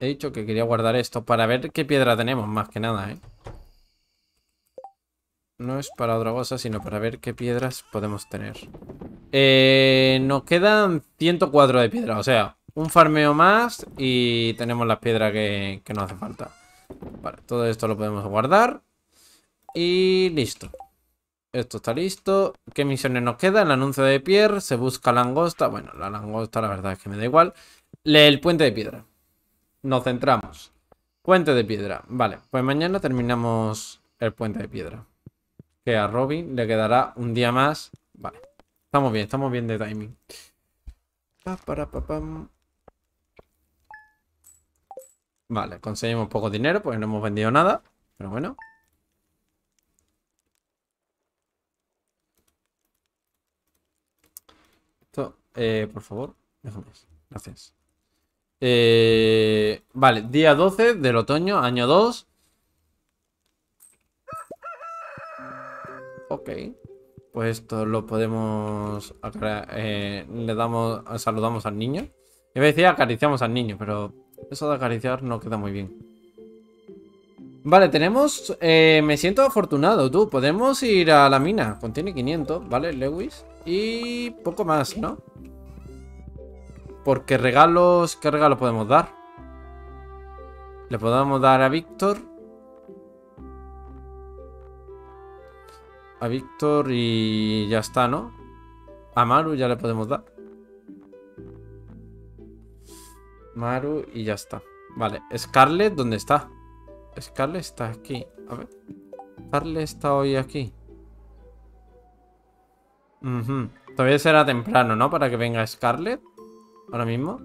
He dicho que quería guardar esto para ver qué piedra tenemos, más que nada, ¿eh? No es para otra cosa, sino para ver qué piedras podemos tener. Eh, nos quedan 104 de piedra, o sea, un farmeo más y tenemos las piedras que, que nos hace falta. Vale, todo esto lo podemos guardar. Y listo. Esto está listo. ¿Qué misiones nos quedan? El anuncio de Pierre. Se busca langosta. Bueno, la langosta la verdad es que me da igual. El puente de piedra. Nos centramos. Puente de piedra. Vale, pues mañana terminamos el puente de piedra. Que a Robin le quedará un día más. Vale. Estamos bien, estamos bien de timing. Vale, conseguimos poco dinero porque no hemos vendido nada. Pero bueno. Eh, por favor, déjame. Gracias. Eh, vale, día 12 del otoño, año 2. Ok. Pues esto lo podemos... Eh, le damos... Saludamos al niño. Yo decía acariciamos al niño, pero eso de acariciar no queda muy bien. Vale, tenemos... Eh, me siento afortunado, tú. Podemos ir a la mina. Contiene 500, ¿vale, Lewis? Y poco más, ¿no? Porque regalos... ¿Qué regalos podemos dar? Le podemos dar a Víctor. A Víctor y ya está, ¿no? A Maru ya le podemos dar. Maru y ya está. Vale, Scarlett, ¿dónde está? Scarlett está aquí. A ver. Scarlett está hoy aquí. Todavía será temprano, ¿no? Para que venga Scarlett. Ahora mismo.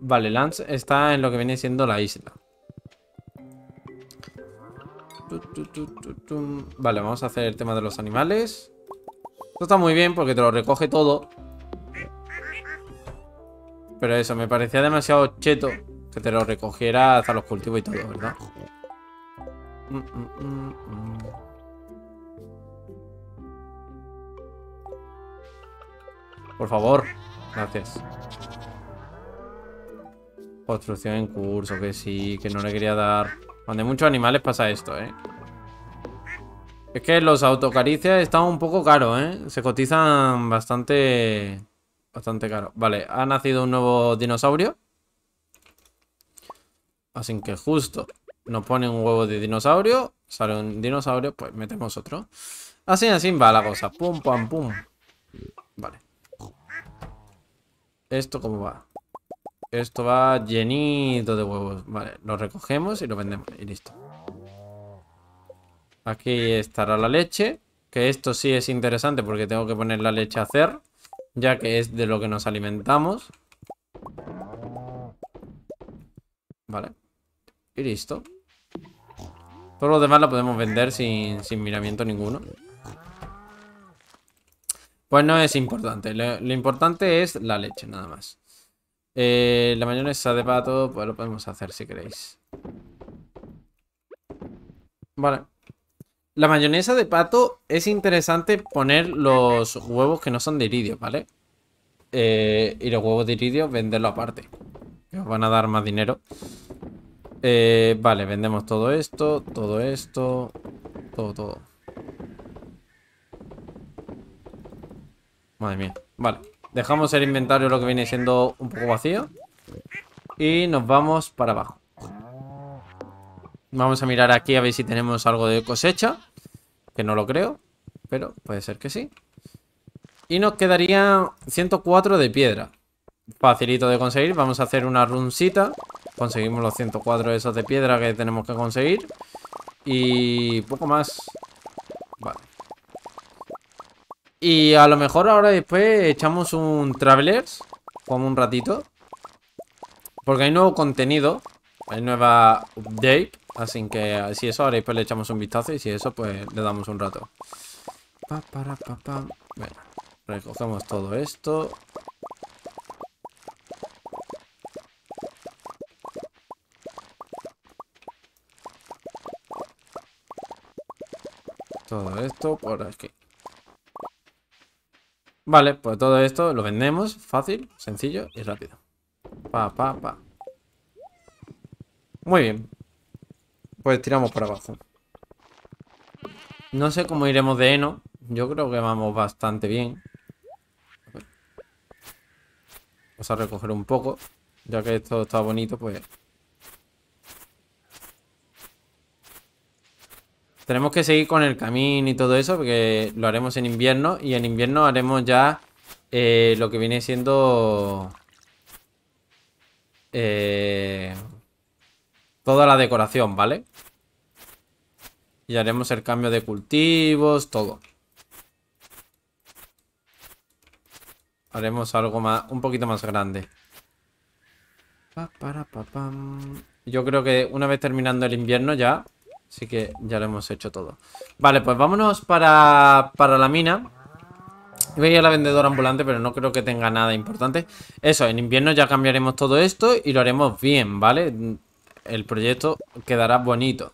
Vale, Lance está en lo que viene siendo la isla. Vale, vamos a hacer el tema de los animales. Esto está muy bien porque te lo recoge todo. Pero eso, me parecía demasiado cheto que te lo recogiera hasta los cultivos y todo, ¿verdad? Mm, mm, mm, Por favor. Gracias. Construcción en curso, que sí, que no le quería dar. Hay muchos animales pasa esto, ¿eh? Es que los autocaricias están un poco caros, ¿eh? Se cotizan bastante... Bastante caro. Vale, ha nacido un nuevo dinosaurio. Así que justo nos pone un huevo de dinosaurio. Sale un dinosaurio, pues metemos otro. Así, así va la cosa. Pum, pam, pum. Vale. ¿Esto cómo va? Esto va llenito de huevos. Vale, lo recogemos y lo vendemos. Y listo. Aquí estará la leche. Que esto sí es interesante porque tengo que poner la leche a hacer. Ya que es de lo que nos alimentamos. Vale. Y listo. Todo lo demás lo podemos vender sin, miramiento ninguno. Pues no es importante. Lo, importante es la leche, nada más. Eh, la mayonesa de pato, pues lo podemos hacer si queréis. Vale. La mayonesa de pato es interesante poner los huevos que no son de iridio, ¿vale? Eh, y los huevos de iridio venderlo aparte. Que os van a dar más dinero. Eh, vale, vendemos todo esto, todo esto, todo, todo. Madre mía. Vale, dejamos el inventario lo que viene siendo un poco vacío. Y nos vamos para abajo. Vamos a mirar aquí a ver si tenemos algo de cosecha. Que no lo creo. Pero puede ser que sí. Y nos quedaría 104 de piedra. Facilito de conseguir. Vamos a hacer una runcita. Conseguimos los 104 esos de piedra que tenemos que conseguir. Y poco más. Vale. Y a lo mejor ahora después echamos un Travelers. Como un ratito. Porque hay nuevo contenido. Hay nueva update. Así que si eso, ahora después le echamos un vistazo y si eso, pues le damos un rato. Bueno, recogemos todo esto. Todo esto por aquí. Vale, pues todo esto lo vendemos fácil, sencillo y rápido. Pa, pa, pa. Muy bien. Pues tiramos por abajo. No sé cómo iremos de heno. Yo creo que vamos bastante bien. Vamos a recoger un poco. Ya que esto está bonito, pues... Tenemos que seguir con el camino y todo eso, porque lo haremos en invierno. Y en invierno haremos ya eh, lo que viene siendo... Eh, toda la decoración, ¿vale? Y haremos el cambio de cultivos, todo. Haremos algo más, un poquito más grande. Yo creo que una vez terminando el invierno ya, sí que ya lo hemos hecho todo. Vale, pues vámonos para, para la mina. Veía la vendedora ambulante, pero no creo que tenga nada importante. Eso, en invierno ya cambiaremos todo esto y lo haremos bien, ¿vale? el proyecto quedará bonito.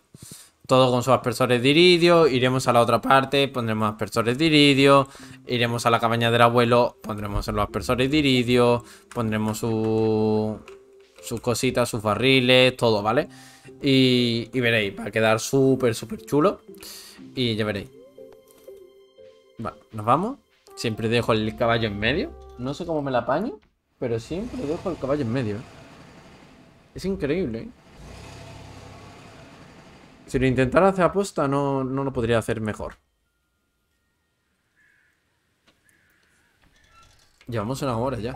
Todo con sus aspersores de iridio. Iremos a la otra parte, pondremos aspersores de iridio. Iremos a la cabaña del abuelo, pondremos los aspersores de iridio. Pondremos su, sus cositas, sus barriles, todo, ¿vale? Y, y veréis, va a quedar súper, súper chulo. Y ya veréis. Vale, nos vamos. Siempre dejo el caballo en medio. No sé cómo me la apaño, pero siempre dejo el caballo en medio. ¿eh? Es increíble, ¿eh? Si lo intentara hacer aposta, no, no lo podría hacer mejor. Llevamos una hora ya.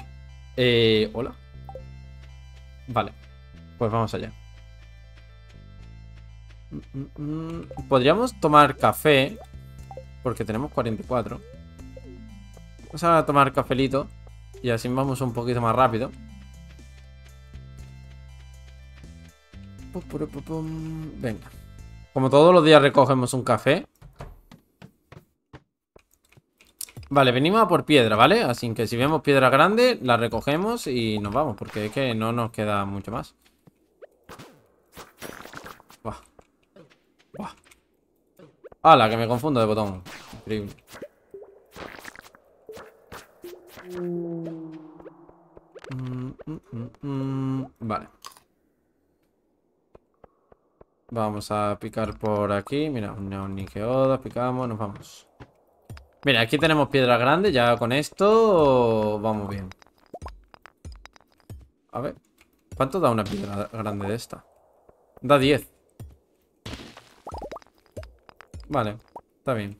Eh, hola. Vale. Pues vamos allá. Podríamos tomar café. Porque tenemos 44. Vamos a tomar cafelito. Y así vamos un poquito más rápido. Venga. Como todos los días recogemos un café. Vale, venimos a por piedra, ¿vale? Así que si vemos piedra grande, la recogemos y nos vamos, porque es que no nos queda mucho más. ¡Hala! Que me confundo de botón. Increíble. Mm, mm, mm, vale. Vamos a picar por aquí. Mira, un neonigeoda, picamos, nos vamos. Mira, aquí tenemos piedra grande. Ya con esto vamos bien. A ver. ¿Cuánto da una piedra grande de esta? Da 10. Vale, está bien.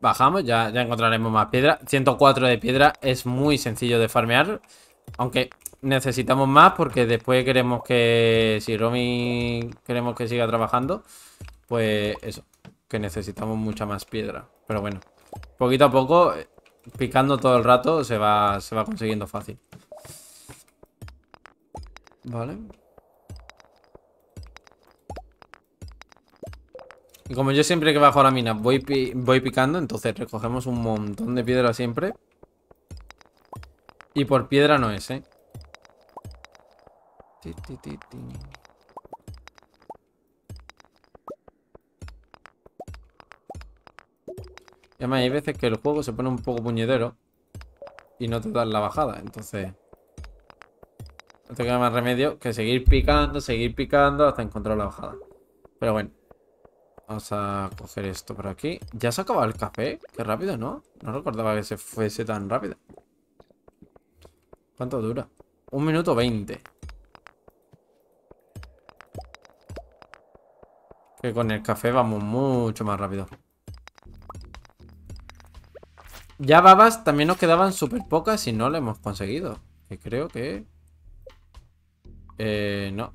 Bajamos, ya, ya encontraremos más piedra. 104 de piedra es muy sencillo de farmear Aunque necesitamos más porque después queremos que... Si Romy queremos que siga trabajando Pues eso Que necesitamos mucha más piedra. Pero bueno, poquito a poco Picando todo el rato se va, se va consiguiendo fácil. Vale Y como yo siempre que bajo la mina voy, voy picando, entonces recogemos un montón de piedra siempre. Y por piedra no es, ¿eh? Y además hay veces que el juego se pone un poco puñedero y no te da la bajada, entonces no te queda más remedio que seguir picando, seguir picando hasta encontrar la bajada. Pero bueno. Vamos a coger esto por aquí. ¿Ya se ha acabado el café? Qué rápido, ¿no? No recordaba que se fuese tan rápido. ¿Cuánto dura? Un minuto veinte. Que con el café vamos mucho más rápido. Ya babas también nos quedaban súper pocas y no lo hemos conseguido. Que creo que... Eh, no.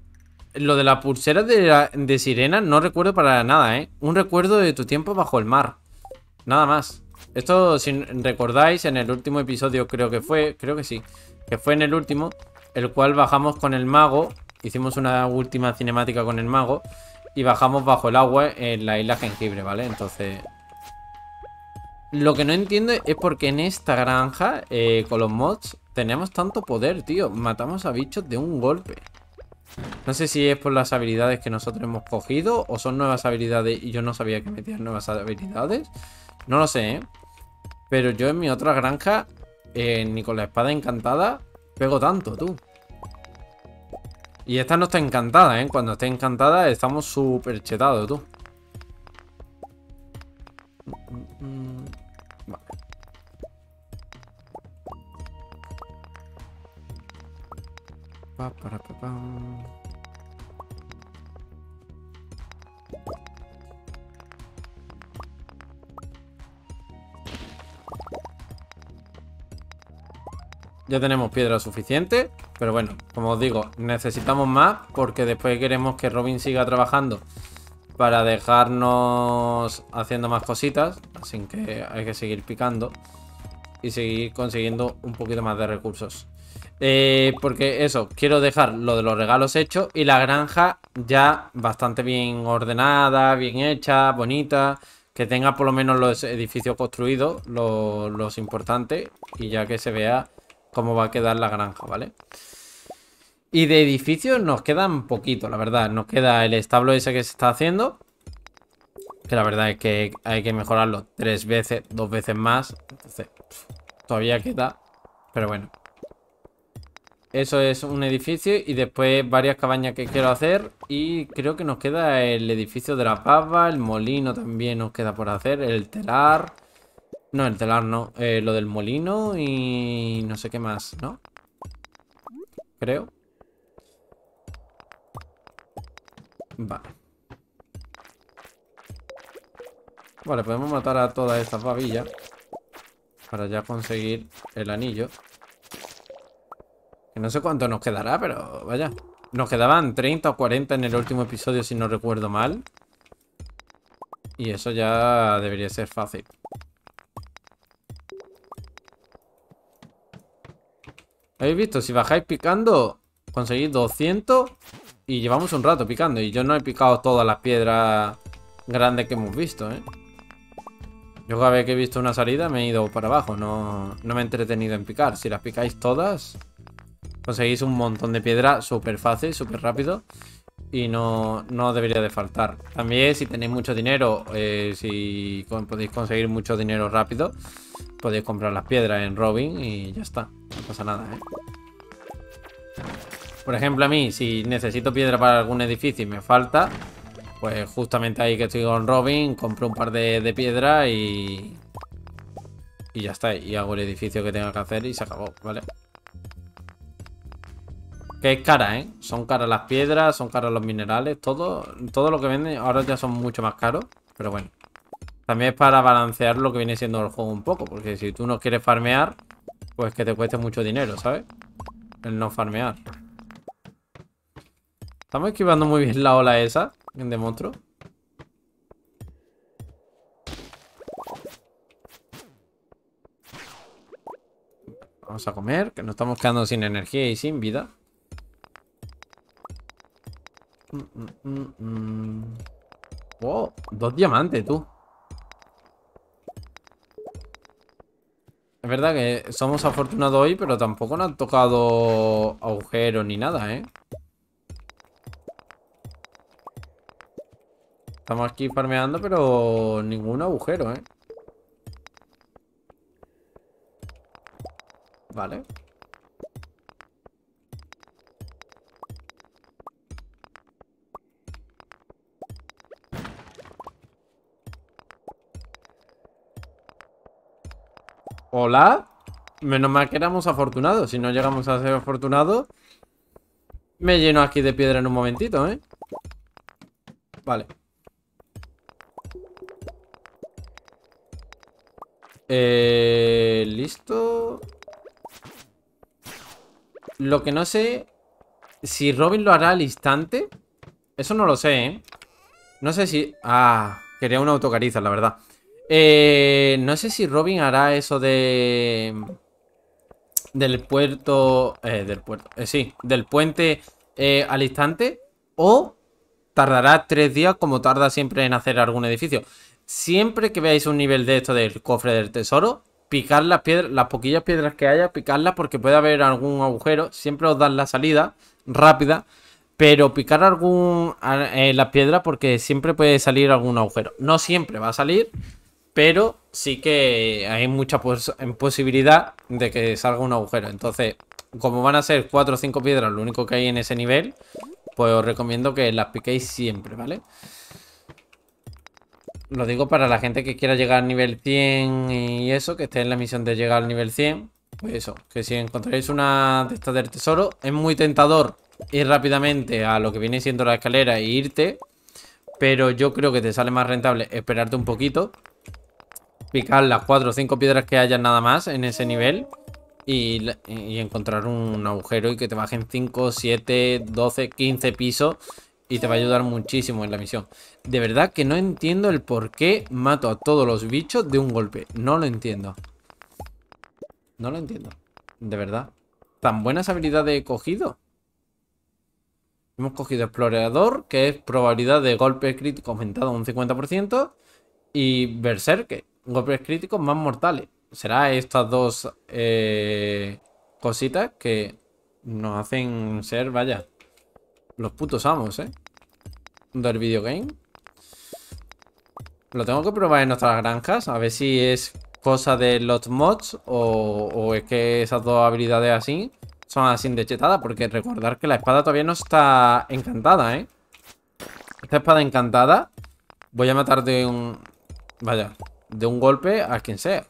Lo de la pulsera de, sirena no recuerdo para nada, ¿eh? Un recuerdo de tu tiempo bajo el mar. Nada más. Esto, si recordáis, en el último episodio creo que fue, creo que sí, que fue en el último, el cual bajamos con el mago, hicimos una última cinemática con el mago y bajamos bajo el agua en la isla jengibre, ¿vale? Entonces... Lo que no entiendo es por qué en esta granja, eh, con los mods, tenemos tanto poder, tío. Matamos a bichos de un golpe. No sé si es por las habilidades que nosotros hemos cogido o son nuevas habilidades y yo no sabía que metían nuevas habilidades. No lo sé, ¿eh? Pero yo en mi otra granja, eh, ni con la espada encantada, pego tanto, tú. Y esta no está encantada, ¿eh? Cuando esté encantada estamos súper chetados, tú. Ya tenemos piedra suficiente, pero bueno, como os digo, necesitamos más porque después queremos que Robin siga trabajando para dejarnos haciendo más cositas, así que hay que seguir picando y seguir consiguiendo un poquito más de recursos. Eh, porque eso, quiero dejar lo de los regalos hecho y la granja ya bastante bien ordenada, bien hecha, bonita. Que tenga por lo menos los edificios construidos, los, importantes, y ya que se vea cómo va a quedar la granja, ¿vale? Y de edificios nos quedan poquito, la verdad. Nos queda el establo ese que se está haciendo. Que la verdad es que hay que mejorarlo tres veces, dos veces más. Entonces, todavía queda. Pero bueno. Eso es un edificio y después varias cabañas que quiero hacer. Y creo que nos queda el edificio de la pava, el molino también nos queda por hacer, el telar. No, el telar no, eh, lo del molino y no sé qué más, ¿no? Creo. Vale. Vale, podemos matar a todas estas babillas. Para ya conseguir el anillo. Que no sé cuánto nos quedará, pero vaya. Nos quedaban 30 o 40 en el último episodio, si no recuerdo mal. Y eso ya debería ser fácil. ¿Habéis visto? Si bajáis picando, conseguí 200 y llevamos un rato picando. Y yo no he picado todas las piedras grandes que hemos visto, ¿eh? Yo cada vez que he visto una salida me he ido para abajo, no, no me he entretenido en picar. Si las picáis todas, conseguís un montón de piedra súper fácil, súper rápido. Y no, no debería de faltar. También si tenéis mucho dinero, eh, si podéis conseguir mucho dinero rápido, podéis comprar las piedras en Robin y ya está. No pasa nada, ¿eh? Por ejemplo, a mí, si necesito piedra para algún edificio y me falta, pues justamente ahí que estoy con Robin, compro un par de, de piedra y... Y ya está, y hago el edificio que tenga que hacer y se acabó, ¿vale? Que es cara, ¿eh? Son caras las piedras, son caros los minerales, todo, todo lo que venden ahora ya son mucho más caros, pero bueno. También es para balancear lo que viene siendo el juego un poco, porque si tú no quieres farmear, pues que te cueste mucho dinero, ¿sabes? El no farmear. Estamos esquivando muy bien la ola esa de monstruo. Vamos a comer, que nos estamos quedando sin energía y sin vida. Mm, mm, mm, oh, dos diamantes, tú. Es verdad que somos afortunados hoy, pero tampoco nos han tocado agujeros ni nada, ¿eh? Estamos aquí farmeando, pero ningún agujero, ¿eh? Vale. Hola. Menos mal que éramos afortunados. Si no llegamos a ser afortunados, me lleno aquí de piedra en un momentito, ¿eh? Vale. Eh, Listo. Lo que no sé... Si Robin lo hará al instante. Eso no lo sé, ¿eh? No sé si... Ah, quería una autocariza, la verdad. Eh, no sé si Robin hará eso de... Del puerto... Eh, del puerto... Eh, sí, del puente eh, al instante. O tardará tres días como tarda siempre en hacer algún edificio. Siempre que veáis un nivel de esto del cofre del tesoro, picar las piedras, las poquillas piedras que haya, picarlas porque puede haber algún agujero. Siempre os dan la salida rápida. Pero picar algún eh, las piedras porque siempre puede salir algún agujero. No siempre va a salir, pero sí que hay mucha posibilidad de que salga un agujero. Entonces, como van a ser 4 o 5 piedras lo único que hay en ese nivel, pues os recomiendo que las piquéis siempre, ¿vale? Lo digo para la gente que quiera llegar al nivel 100 y eso, que esté en la misión de llegar al nivel 100. Pues eso, que si encontráis una de estas del tesoro, es muy tentador ir rápidamente a lo que viene siendo la escalera e irte. Pero yo creo que te sale más rentable esperarte un poquito. Picar las 4 o 5 piedras que haya nada más en ese nivel. Y, y encontrar un agujero y que te bajen 5, 7, 12, 15 pisos y te va a ayudar muchísimo en la misión. De verdad que no entiendo el por qué mato a todos los bichos de un golpe. No lo entiendo. No lo entiendo. De verdad. ¿Tan buenas habilidades he cogido? Hemos cogido Explorador, que es probabilidad de golpe crítico aumentado un 50%. Y Berserker, golpes críticos más mortales. Será estas dos eh, cositas que nos hacen ser, vaya, los putos amos, ¿eh? Del videogame. Lo tengo que probar en nuestras granjas. A ver si es cosa de los mods o, es que esas dos habilidades así son así de chetada. Porque recordar que la espada todavía no está encantada, ¿eh? Esta espada encantada voy a matar de un... Vaya, de un golpe a quien sea.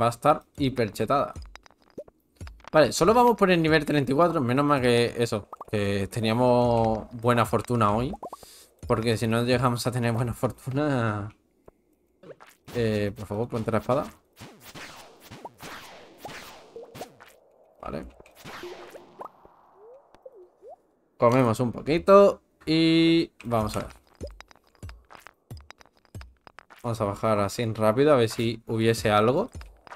Va a estar hiper chetada. Vale, solo vamos por el nivel 34. Menos mal que eso, que teníamos buena fortuna hoy. Porque si no llegamos a tener buena fortuna... Eh, por favor, ponte la espada. Vale. Comemos un poquito y vamos a ver. Vamos a bajar así rápido a ver si hubiese algo.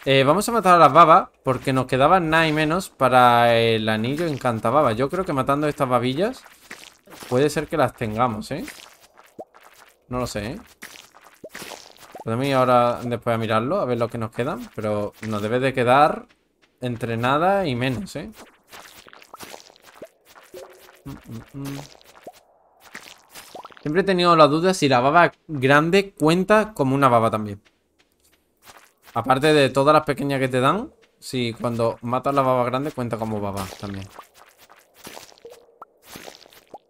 Eh, vamos a matar a las babas porque nos quedaban nada y menos para el anillo encantababa. Yo creo que matando estas babillas puede ser que las tengamos, ¿eh? No lo sé, ¿eh? Podemos ir ahora después a mirarlo, a ver lo que nos quedan. Pero nos debe de quedar entre nada y menos, ¿eh? Siempre he tenido la duda si la baba grande cuenta como una baba también. Aparte de todas las pequeñas que te dan, si cuando matas la baba grande cuenta como baba también.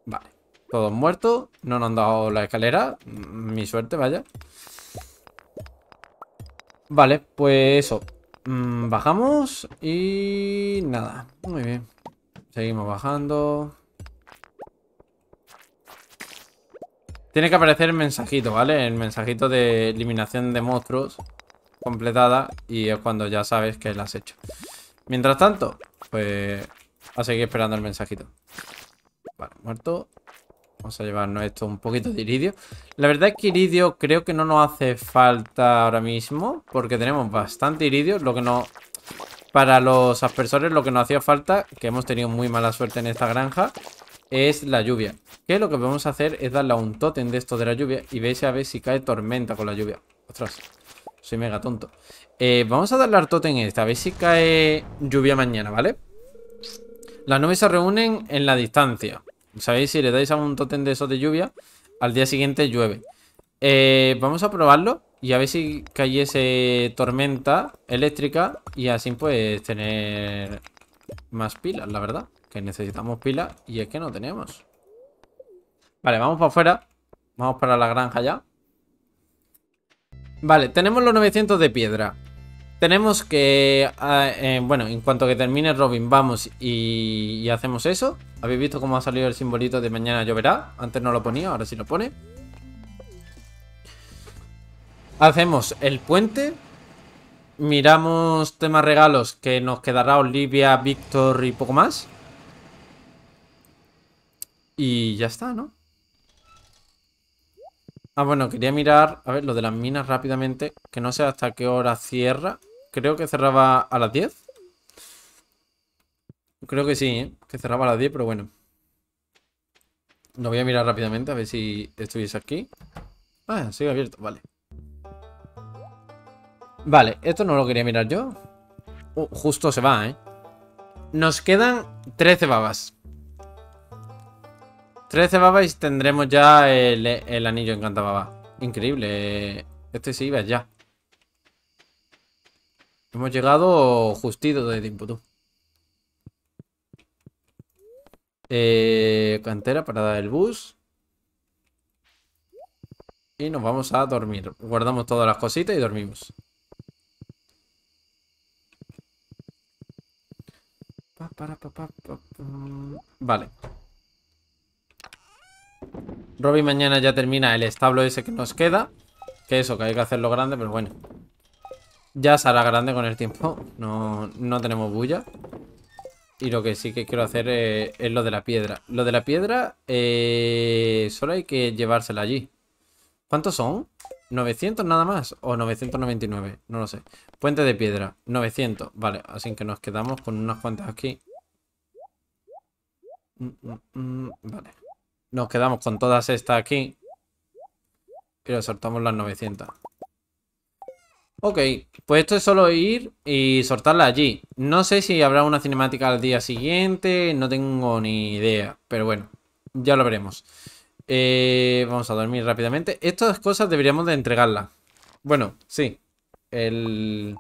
Vale. Todos muertos. No nos han dado la escalera. Mi suerte, vaya. Vale, pues eso. Mm, bajamos y nada. Muy bien. Seguimos bajando. Tiene que aparecer el mensajito, ¿vale? El mensajito de eliminación de monstruos completada y es cuando ya sabes que lo has hecho. Mientras tanto, pues a seguir esperando el mensajito. Vale, muerto. Vamos a llevarnos esto un poquito de iridio. La verdad es que iridio creo que no nos hace falta ahora mismo. Porque tenemos bastante iridio. Lo que no... Para los aspersores lo que nos hacía falta, que hemos tenido muy mala suerte en esta granja, es la lluvia. Que lo que vamos a hacer es darle a un tótem de esto de la lluvia y veis a ver si cae tormenta con la lluvia. Ostras, soy mega tonto. Eh, vamos a darle al tótem este, a ver si cae lluvia mañana, ¿vale? Las nubes se reúnen en la distancia. ¿Sabéis? Si le dais a un tótem de esos de lluvia, al día siguiente llueve. Eh, vamos a probarlo y a ver si cayese tormenta eléctrica y así pues tener más pilas, la verdad. Que necesitamos pilas y es que no tenemos. Vale, vamos para afuera. Vamos para la granja ya. Vale, tenemos los 900 de piedra. Tenemos que, ah, eh, bueno, en cuanto que termine Robin, vamos y, hacemos eso. ¿Habéis visto cómo ha salido el simbolito de mañana lloverá? Antes no lo ponía, ahora sí lo pone. Hacemos el puente. Miramos temas regalos que nos quedará Olivia, Víctor y poco más. Y ya está, ¿no? Ah, bueno, quería mirar, a ver, lo de las minas rápidamente. Que no sé hasta qué hora cierra. Creo que cerraba a las 10. Creo que sí, ¿eh? Que cerraba a las 10, pero bueno. Lo voy a mirar rápidamente a ver si estuviese aquí. Ah, sigue abierto, vale. Vale, esto no lo quería mirar yo. Uh, justo se va, ¿eh? Nos quedan 13 babas. 13 babas y tendremos ya el, el anillo encanta Increíble. Este sí iba ya. Hemos llegado justito de tiempo, tú. Eh, cantera para dar el bus. Y nos vamos a dormir. Guardamos todas las cositas y dormimos. Vale. Robin mañana ya termina el establo ese que nos queda. Que eso, que hay que hacerlo grande, pero bueno. Ya será grande con el tiempo. No, no tenemos bulla. Y lo que sí que quiero hacer es, lo de la piedra. Lo de la piedra eh, solo hay que llevársela allí. ¿Cuántos son? ¿900 nada más? ¿O 999? No lo sé. Puente de piedra. 900. Vale, así que nos quedamos con unas cuantas aquí. Mm, mm, mm, vale. Nos quedamos con todas estas aquí. Y le soltamos las 900. Ok, pues esto es solo ir y soltarla allí. No sé si habrá una cinemática al día siguiente, no tengo ni idea. Pero bueno, ya lo veremos. Eh, vamos a dormir rápidamente. Estas cosas deberíamos de entregarlas. Bueno, sí. El,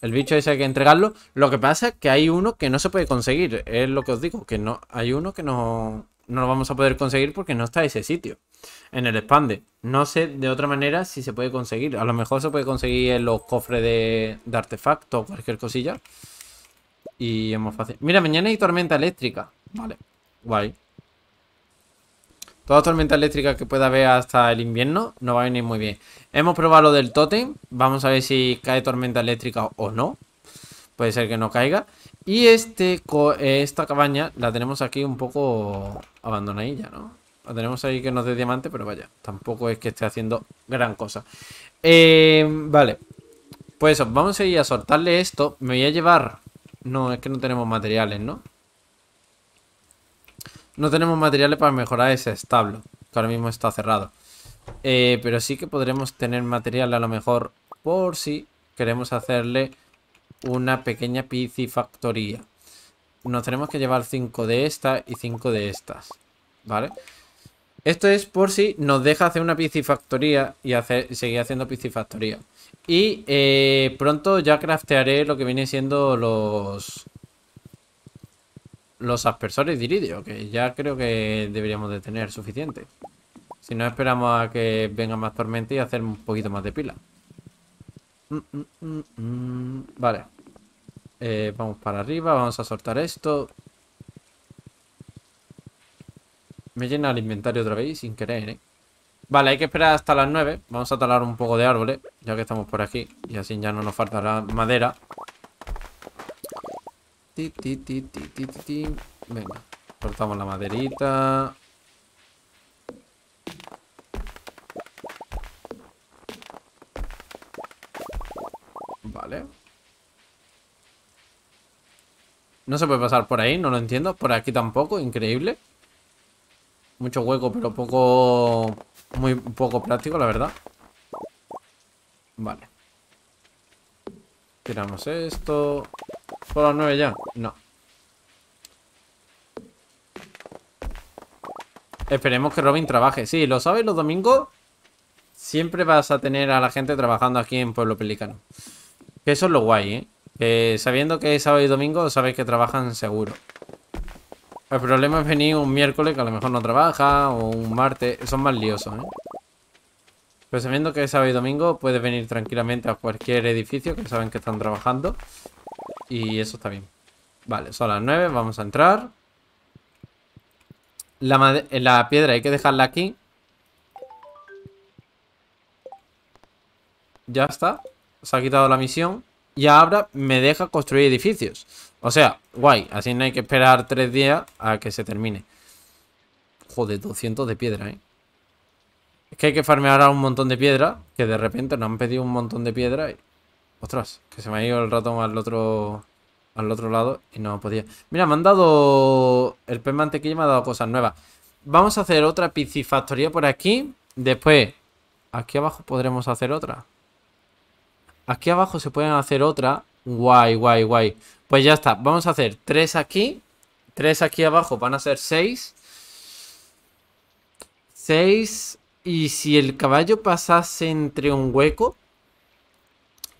el bicho ese hay que entregarlo. Lo que pasa es que hay uno que no se puede conseguir. Es lo que os digo, que no hay uno que no, no lo vamos a poder conseguir porque no está ese sitio. En el expande. No sé de otra manera si se puede conseguir. A lo mejor se puede conseguir en los cofres de, de artefacto o cualquier cosilla. Y es más fácil. Mira, mañana hay tormenta eléctrica. Vale. Guay. Toda tormenta eléctrica que pueda haber hasta el invierno no va a venir muy bien. Hemos probado lo del tótem. Vamos a ver si cae tormenta eléctrica o no. Puede ser que no caiga. Y este, esta cabaña la tenemos aquí un poco abandonadilla, ¿no? La tenemos ahí que nos dé diamante, pero vaya, tampoco es que esté haciendo gran cosa. Eh, vale. Pues vamos a ir a soltarle esto. Me voy a llevar... No, es que no tenemos materiales, ¿no? No tenemos materiales para mejorar ese establo. Que ahora mismo está cerrado. Eh, pero sí que podremos tener material a lo mejor por si queremos hacerle una pequeña piscifactoría. Nos tenemos que llevar 5 de estas y 5 de estas. ¿Vale? Esto es por si nos deja hacer una piscifactoría y seguir haciendo piscifactoría. Y eh, pronto ya craftearé lo que viene siendo los... Los aspersores de iridio, que ya creo que deberíamos de tener suficiente. Si no, esperamos a que venga más tormenta y hacer un poquito más de pila. Vale. Eh, vamos para arriba, vamos a soltar esto. Me llena el inventario otra vez sin querer, ¿eh? Vale, hay que esperar hasta las 9. Vamos a talar un poco de árboles, ya que estamos por aquí. Y así ya no nos faltará madera. Venga, cortamos la maderita. No se puede pasar por ahí, no lo entiendo. Por aquí tampoco, increíble. Mucho hueco, pero poco... Muy poco práctico, la verdad. Vale. Tiramos esto. ¿Por las nueve ya? No. Esperemos que Robin trabaje. Sí, lo sabes, los domingos siempre vas a tener a la gente trabajando aquí en Pueblo Pelicano. Que eso es lo guay, ¿eh? Sabiendo que es sábado y domingo, sabéis que trabajan seguro. El problema es venir un miércoles que a lo mejor no trabaja, o un martes. Son más liosos, ¿eh? Pero sabiendo que es sábado y domingo, puedes venir tranquilamente a cualquier edificio que saben que están trabajando. Y eso está bien. Vale, son las 9, vamos a entrar. La, la piedra hay que dejarla aquí. Ya está. Se ha quitado la misión y ahora me deja construir edificios. O sea, guay, así no hay que esperar tres días a que se termine. Joder, 200 de piedra, ¿eh? Es que hay que farmear ahora un montón de piedra, que de repente nos han pedido un montón de piedra y... Ostras, que se me ha ido el ratón al otro al otro lado y no podía. Mira, me han dado... El pez mantequilla me ha dado cosas nuevas. Vamos a hacer otra piscifactoría por aquí. Después, aquí abajo podremos hacer otra. Aquí abajo se pueden hacer otra. Guay, guay, guay. Pues ya está. Vamos a hacer tres aquí. Tres aquí abajo. Van a ser seis. Seis. Y si el caballo pasase entre un hueco.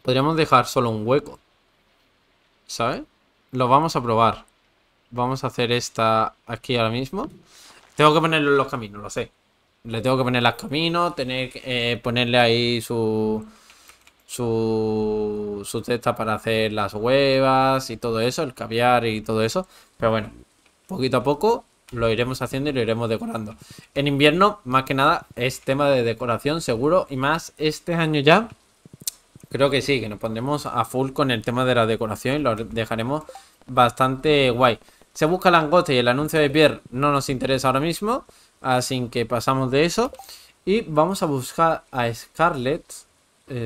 Podríamos dejar solo un hueco. ¿Sabes? Lo vamos a probar. Vamos a hacer esta aquí ahora mismo. Tengo que ponerle los caminos, lo sé. Le tengo que poner los caminos, tener que eh, ponerle ahí su su, su cesta para hacer las huevas y todo eso, el caviar y todo eso. Pero bueno, poquito a poco lo iremos haciendo y lo iremos decorando. En invierno, más que nada, es tema de decoración seguro. Y más este año ya, creo que sí, que nos pondremos a full con el tema de la decoración y lo dejaremos bastante guay. Se busca langoste y el anuncio de Pierre no nos interesa ahora mismo. Así que pasamos de eso. Y vamos a buscar a Scarlett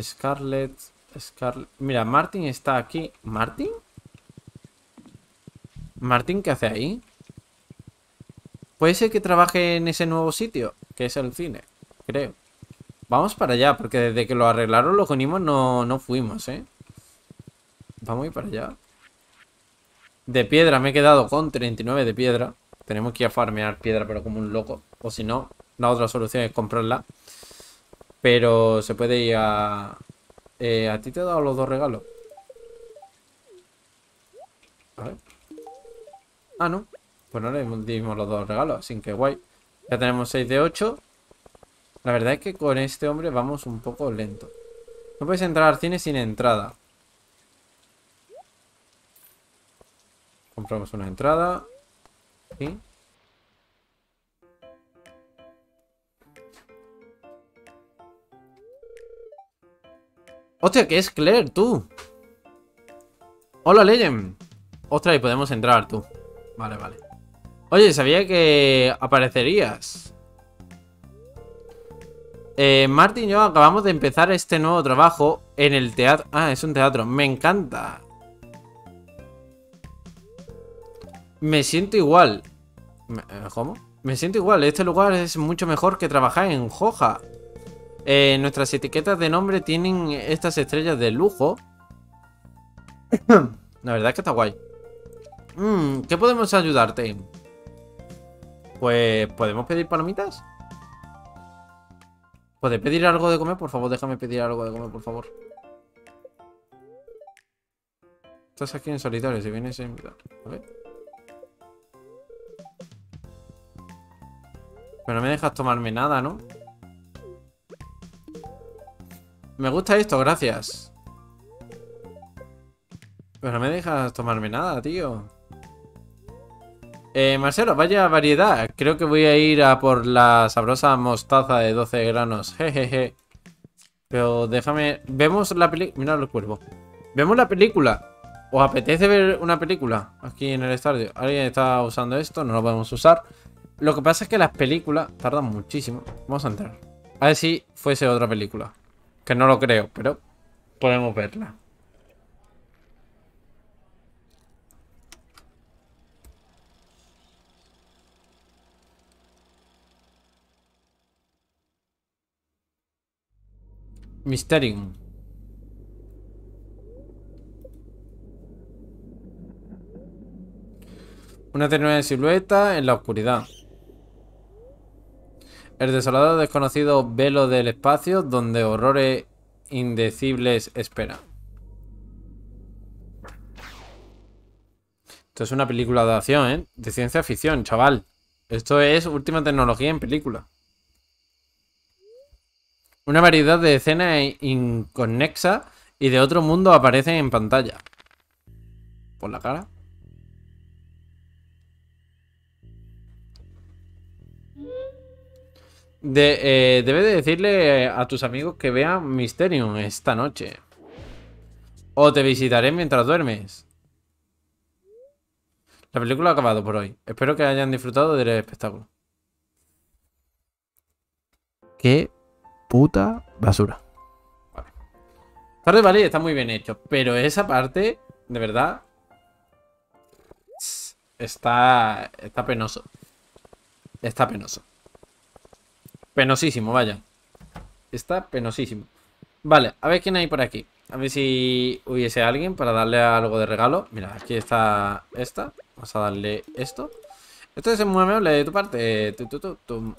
Scarlett, Scarlett... Mira, Martin está aquí. ¿Martin? ¿Martin qué hace ahí? Puede ser que trabaje en ese nuevo sitio, que es el cine, creo. Vamos para allá, porque desde que lo arreglaron los unimos no, no fuimos, ¿eh? Vamos a ir para allá. De piedra me he quedado con 39 de piedra. Tenemos que ir a farmear piedra, pero como un loco. O si no, la otra solución es comprarla. Pero se puede ir a... Eh, ¿A ti te he dado los dos regalos? A ver. Ah, no. Pues no le dimos los dos regalos, así que guay. Ya tenemos 6 de 8. La verdad es que con este hombre vamos un poco lento. No puedes entrar al cine sin entrada. Compramos una entrada. ¿Sí? Hostia, que es Claire, tú. Hola, Legend. Ostras, y podemos entrar, tú. Vale, vale. Oye, sabía que aparecerías. Eh, Martín y yo acabamos de empezar este nuevo trabajo en el teatro. Ah, es un teatro. Me encanta. Me siento igual. Eh, ¿Cómo? Me siento igual. Este lugar es mucho mejor que trabajar en Joja. Eh, nuestras etiquetas de nombre tienen estas estrellas de lujo. La verdad es que está guay. Mm, ¿Qué podemos ayudarte? Pues, ¿podemos pedir palomitas? ¿Puedes pedir algo de comer? Por favor, déjame pedir algo de comer, por favor. Estás aquí en solitario, si vienes en... A ver. Pero no me dejas tomarme nada, ¿no? Me gusta esto, gracias. Pero no me dejas tomarme nada, tío. Eh, Marcelo, vaya variedad. Creo que voy a ir a por la sabrosa mostaza de 12 granos. Jejeje. Pero déjame... ¿Vemos la película? Mira el cuervo. ¿Vemos la película? ¿Os apetece ver una película aquí en el estadio? ¿Alguien está usando esto? No lo podemos usar. Lo que pasa es que las películas tardan muchísimo. Vamos a entrar. A ver si fuese otra película. Que no lo creo, pero podemos verla. Mysterium. Una tenue silueta en la oscuridad. El desolado desconocido velo del espacio donde horrores indecibles esperan. Esto es una película de acción, ¿eh? De ciencia ficción, chaval. Esto es última tecnología en película. Una variedad de escenas inconexa y de otro mundo aparecen en pantalla. ¿Por la cara? De, eh, debe de decirle a tus amigos que vean Mysterium esta noche. O te visitaré mientras duermes. La película ha acabado por hoy. Espero que hayan disfrutado del espectáculo. ¿Qué puta basura. Vale. Tarde vale, está muy bien hecho. Pero esa parte, de verdad, está, está penoso. Está penoso. Penosísimo, vaya. Está penosísimo. Vale, a ver quién hay por aquí. A ver si hubiese alguien para darle algo de regalo. Mira, aquí está esta. Vamos a darle esto. Esto es muy amable de tu parte.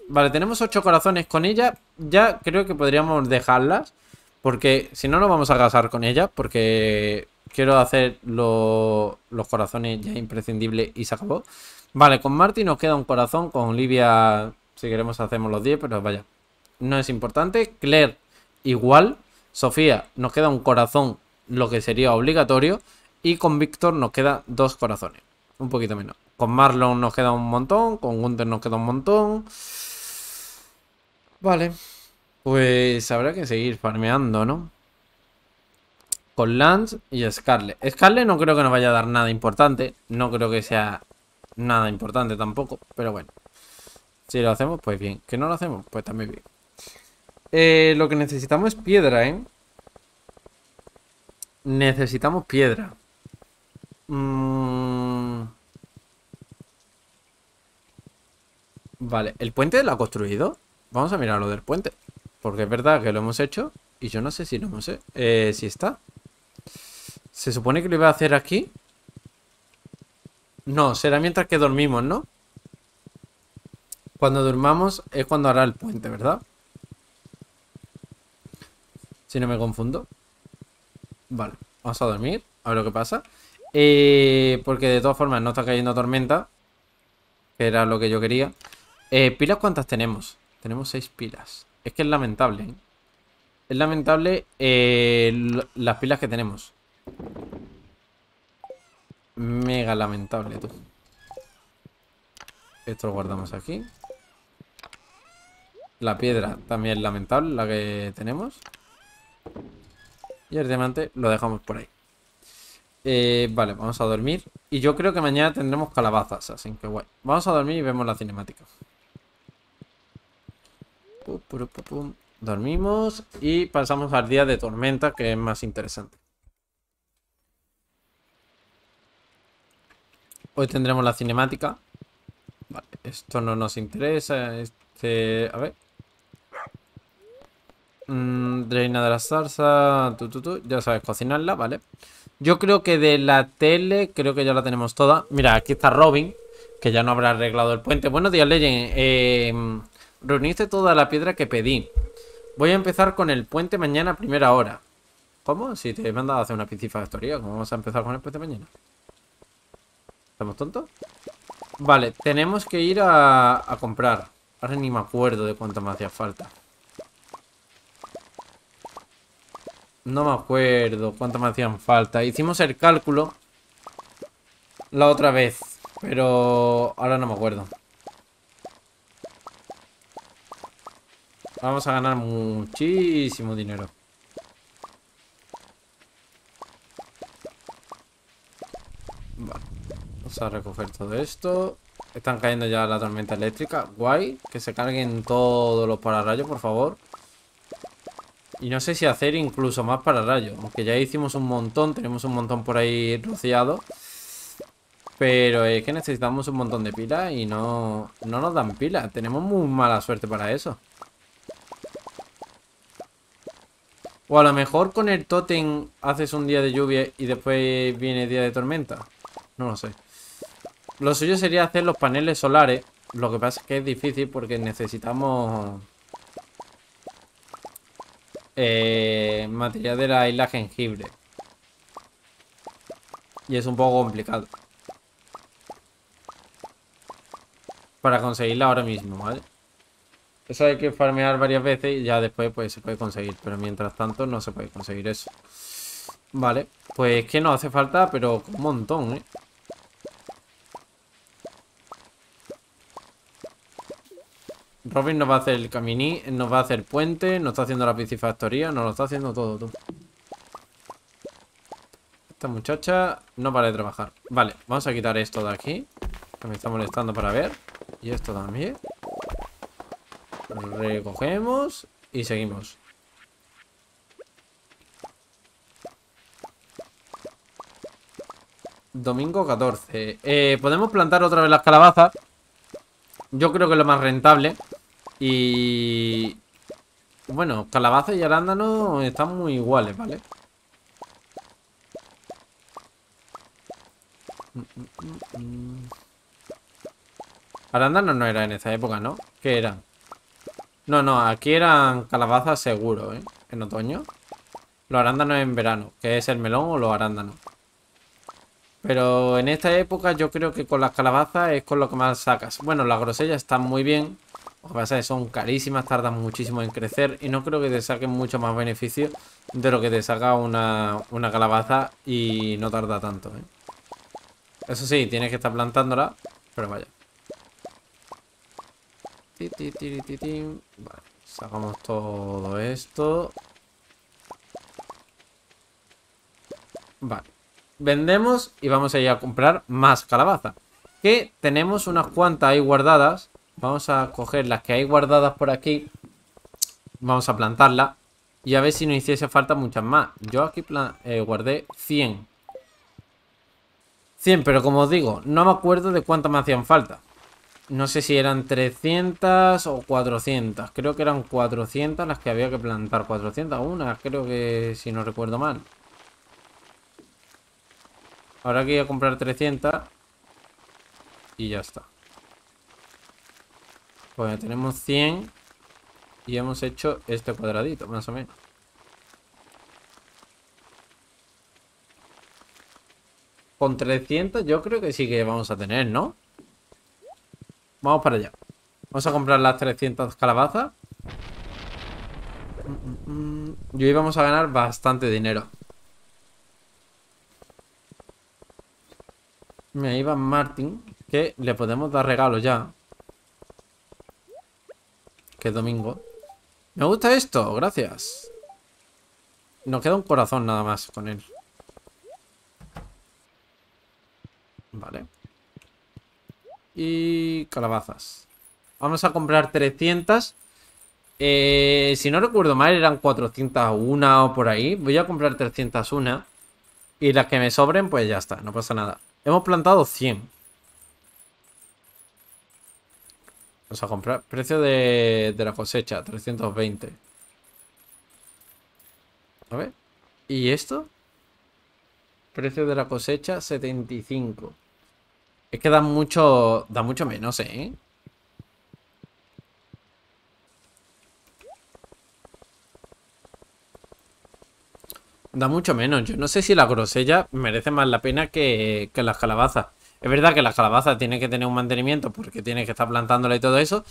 Vale, tenemos ocho corazones con ella. Ya creo que podríamos dejarlas. Porque si no, nos vamos a casar con ella. Porque quiero hacer los corazones ya imprescindibles y se acabó. Vale, con Marty nos queda un corazón. Con Olivia, si queremos, hacemos los 10. Pero vaya, no es importante. Claire, igual. Sofía, nos queda un corazón, lo que sería obligatorio. Y con Víctor nos queda dos corazones. Un poquito menos. Con Marlon nos queda un montón. Con Gunther nos queda un montón. Vale. Pues habrá que seguir farmeando, ¿no? Con Lance y Scarlet. Scarlet no creo que nos vaya a dar nada importante. No creo que sea nada importante tampoco. Pero bueno. Si lo hacemos, pues bien. ¿Que no lo hacemos? Pues también bien. Eh, lo que necesitamos es piedra, ¿eh? Necesitamos piedra. Mmm... Vale, ¿el puente lo ha construido? Vamos a mirar lo del puente. Porque es verdad que lo hemos hecho. Y yo no sé si lo hemos hecho. Eh, si está. Se supone que lo iba a hacer aquí. No, será mientras que dormimos, ¿no? Cuando durmamos es cuando hará el puente, ¿verdad? Si no me confundo. Vale, vamos a dormir. A ver lo que pasa. Eh, porque de todas formas no está cayendo tormenta. Que era lo que yo quería. Eh, ¿Pilas cuántas tenemos? Tenemos seis pilas. Es que es lamentable, ¿eh? Es lamentable eh, las pilas que tenemos. Mega lamentable, tú. Esto lo guardamos aquí. La piedra también lamentable, la que tenemos. Y el diamante lo dejamos por ahí. Eh, vale, vamos a dormir. Y yo creo que mañana tendremos calabazas, así que guay. Vamos a dormir y vemos la cinemática. Dormimos y pasamos al día de tormenta, que es más interesante. Hoy tendremos la cinemática. Vale, esto no nos interesa. Este... A ver. Mm, reina de la salsa. ya sabes cocinarla, ¿vale? Yo creo que de la tele, creo que ya la tenemos toda. Mira, aquí está Robin, que ya no habrá arreglado el puente. Buenos días, Legend. Eh, reuniste toda la piedra que pedí. Voy a empezar con el puente mañana a primera hora. ¿Cómo? Si te he mandado a hacer una piscifactoría, ¿cómo vamos a empezar con el puente mañana? ¿Estamos tontos? Vale, tenemos que ir a, a comprar. Ahora ni me acuerdo de cuánto me hacía falta. No me acuerdo cuánto me hacían falta. Hicimos el cálculo la otra vez, pero ahora no me acuerdo. Vamos a ganar muchísimo dinero. Vamos a recoger todo esto. Están cayendo ya la tormenta eléctrica. Guay. Que se carguen todos los pararrayos, por favor. Y no sé si hacer incluso más pararrayos. Aunque ya hicimos un montón. Tenemos un montón por ahí rociado. Pero es que necesitamos un montón de pilas y no, no nos dan pilas. Tenemos muy mala suerte para eso. O a lo mejor con el totem haces un día de lluvia y después viene día de tormenta. No lo sé. Lo suyo sería hacer los paneles solares. Lo que pasa es que es difícil porque necesitamos... Eh, material de la isla jengibre. Y es un poco complicado. Para conseguirla ahora mismo, ¿vale? Eso hay que farmear varias veces y ya después pues se puede conseguir. Pero mientras tanto no se puede conseguir eso. Vale, pues que no hace falta, pero un montón, ¿eh? Robin nos va a hacer el caminí, nos va a hacer puente, nos está haciendo la piscifactoría, nos lo está haciendo todo, tú. Esta muchacha no para de trabajar. Vale, vamos a quitar esto de aquí, que me está molestando para ver. Y esto también. Recogemos y seguimos. Domingo 14. Eh, podemos plantar otra vez las calabazas. Yo creo que es lo más rentable. Y... Bueno, calabaza y arándano están muy iguales, ¿vale? Arándanos no era en esa época, ¿no? ¿Qué eran? No, no, aquí eran calabazas seguro, ¿eh? En otoño. Los arándanos en verano, que es el melón o los arándanos. Pero en esta época yo creo que con las calabazas es con lo que más sacas. Bueno, las grosellas están muy bien. Lo que pasa es que son carísimas, tardan muchísimo en crecer y no creo que te saquen mucho más beneficio de lo que te saca una, una calabaza y no tarda tanto, ¿eh? Eso sí, tienes que estar plantándola, pero vaya. Vale, sacamos todo esto. Vale. Vendemos y vamos a ir a comprar más calabaza. Que tenemos unas cuantas ahí guardadas. Vamos a coger las que hay guardadas por aquí. Vamos a plantarlas. Y a ver si nos hiciese falta muchas más. Yo aquí eh, guardé 100. 100, pero como os digo, no me acuerdo de cuántas me hacían falta. No sé si eran 300 o 400. Creo que eran 400 las que había que plantar. 400 una, creo que si no recuerdo mal. Ahora que voy a comprar 300. Y ya está. Pues tenemos 100. Y hemos hecho este cuadradito, más o menos. Con 300 yo creo que sí que vamos a tener, ¿no? Vamos para allá. Vamos a comprar las 300 calabazas. Y hoy vamos a ganar bastante dinero. Me iba Martin, que le podemos dar regalos ya. Que es domingo. Me gusta esto, gracias. Nos queda un corazón nada más con él. Vale y calabazas. Vamos a comprar 300. Eh, si no recuerdo mal, eran 401 o por ahí. Voy a comprar 301. Y las que me sobren, pues ya está, no pasa nada. Hemos plantado 100. Vamos a comprar. Precio de, de la cosecha, 320. A ver. ¿Y esto? Precio de la cosecha, 75. Es que da mucho, da mucho menos, ¿eh? Da mucho menos. Yo no sé si la grosella merece más la pena que, que las calabazas. Es verdad que la calabaza tiene que tener un mantenimiento porque tiene que estar plantándola y todo eso.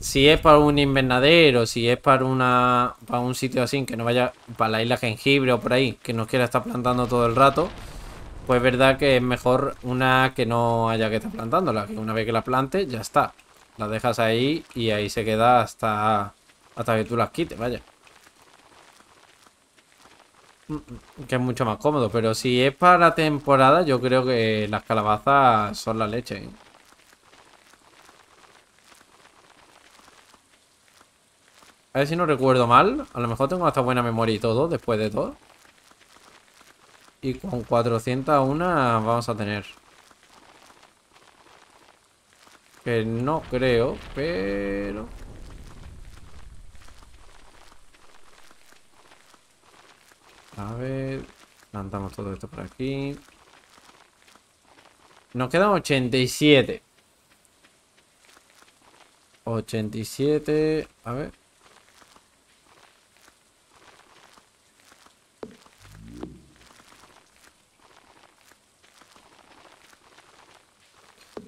Si es para un invernadero, si es para una para un sitio así que no vaya para la isla jengibre o por ahí, que no quiera estar plantando todo el rato, pues es verdad que es mejor una que no haya que estar plantándola, que una vez que la plante ya está. La dejas ahí y ahí se queda hasta hasta que tú las quites, vaya. Que es mucho más cómodo, pero si es para temporada, yo creo que las calabazas son la leche. ¿eh? A ver si no recuerdo mal. A lo mejor tengo hasta buena memoria y todo, después de todo. Y con 401 vamos a tener. Que no creo, pero... A ver, plantamos todo esto por aquí. Nos quedan 87. 87. A ver.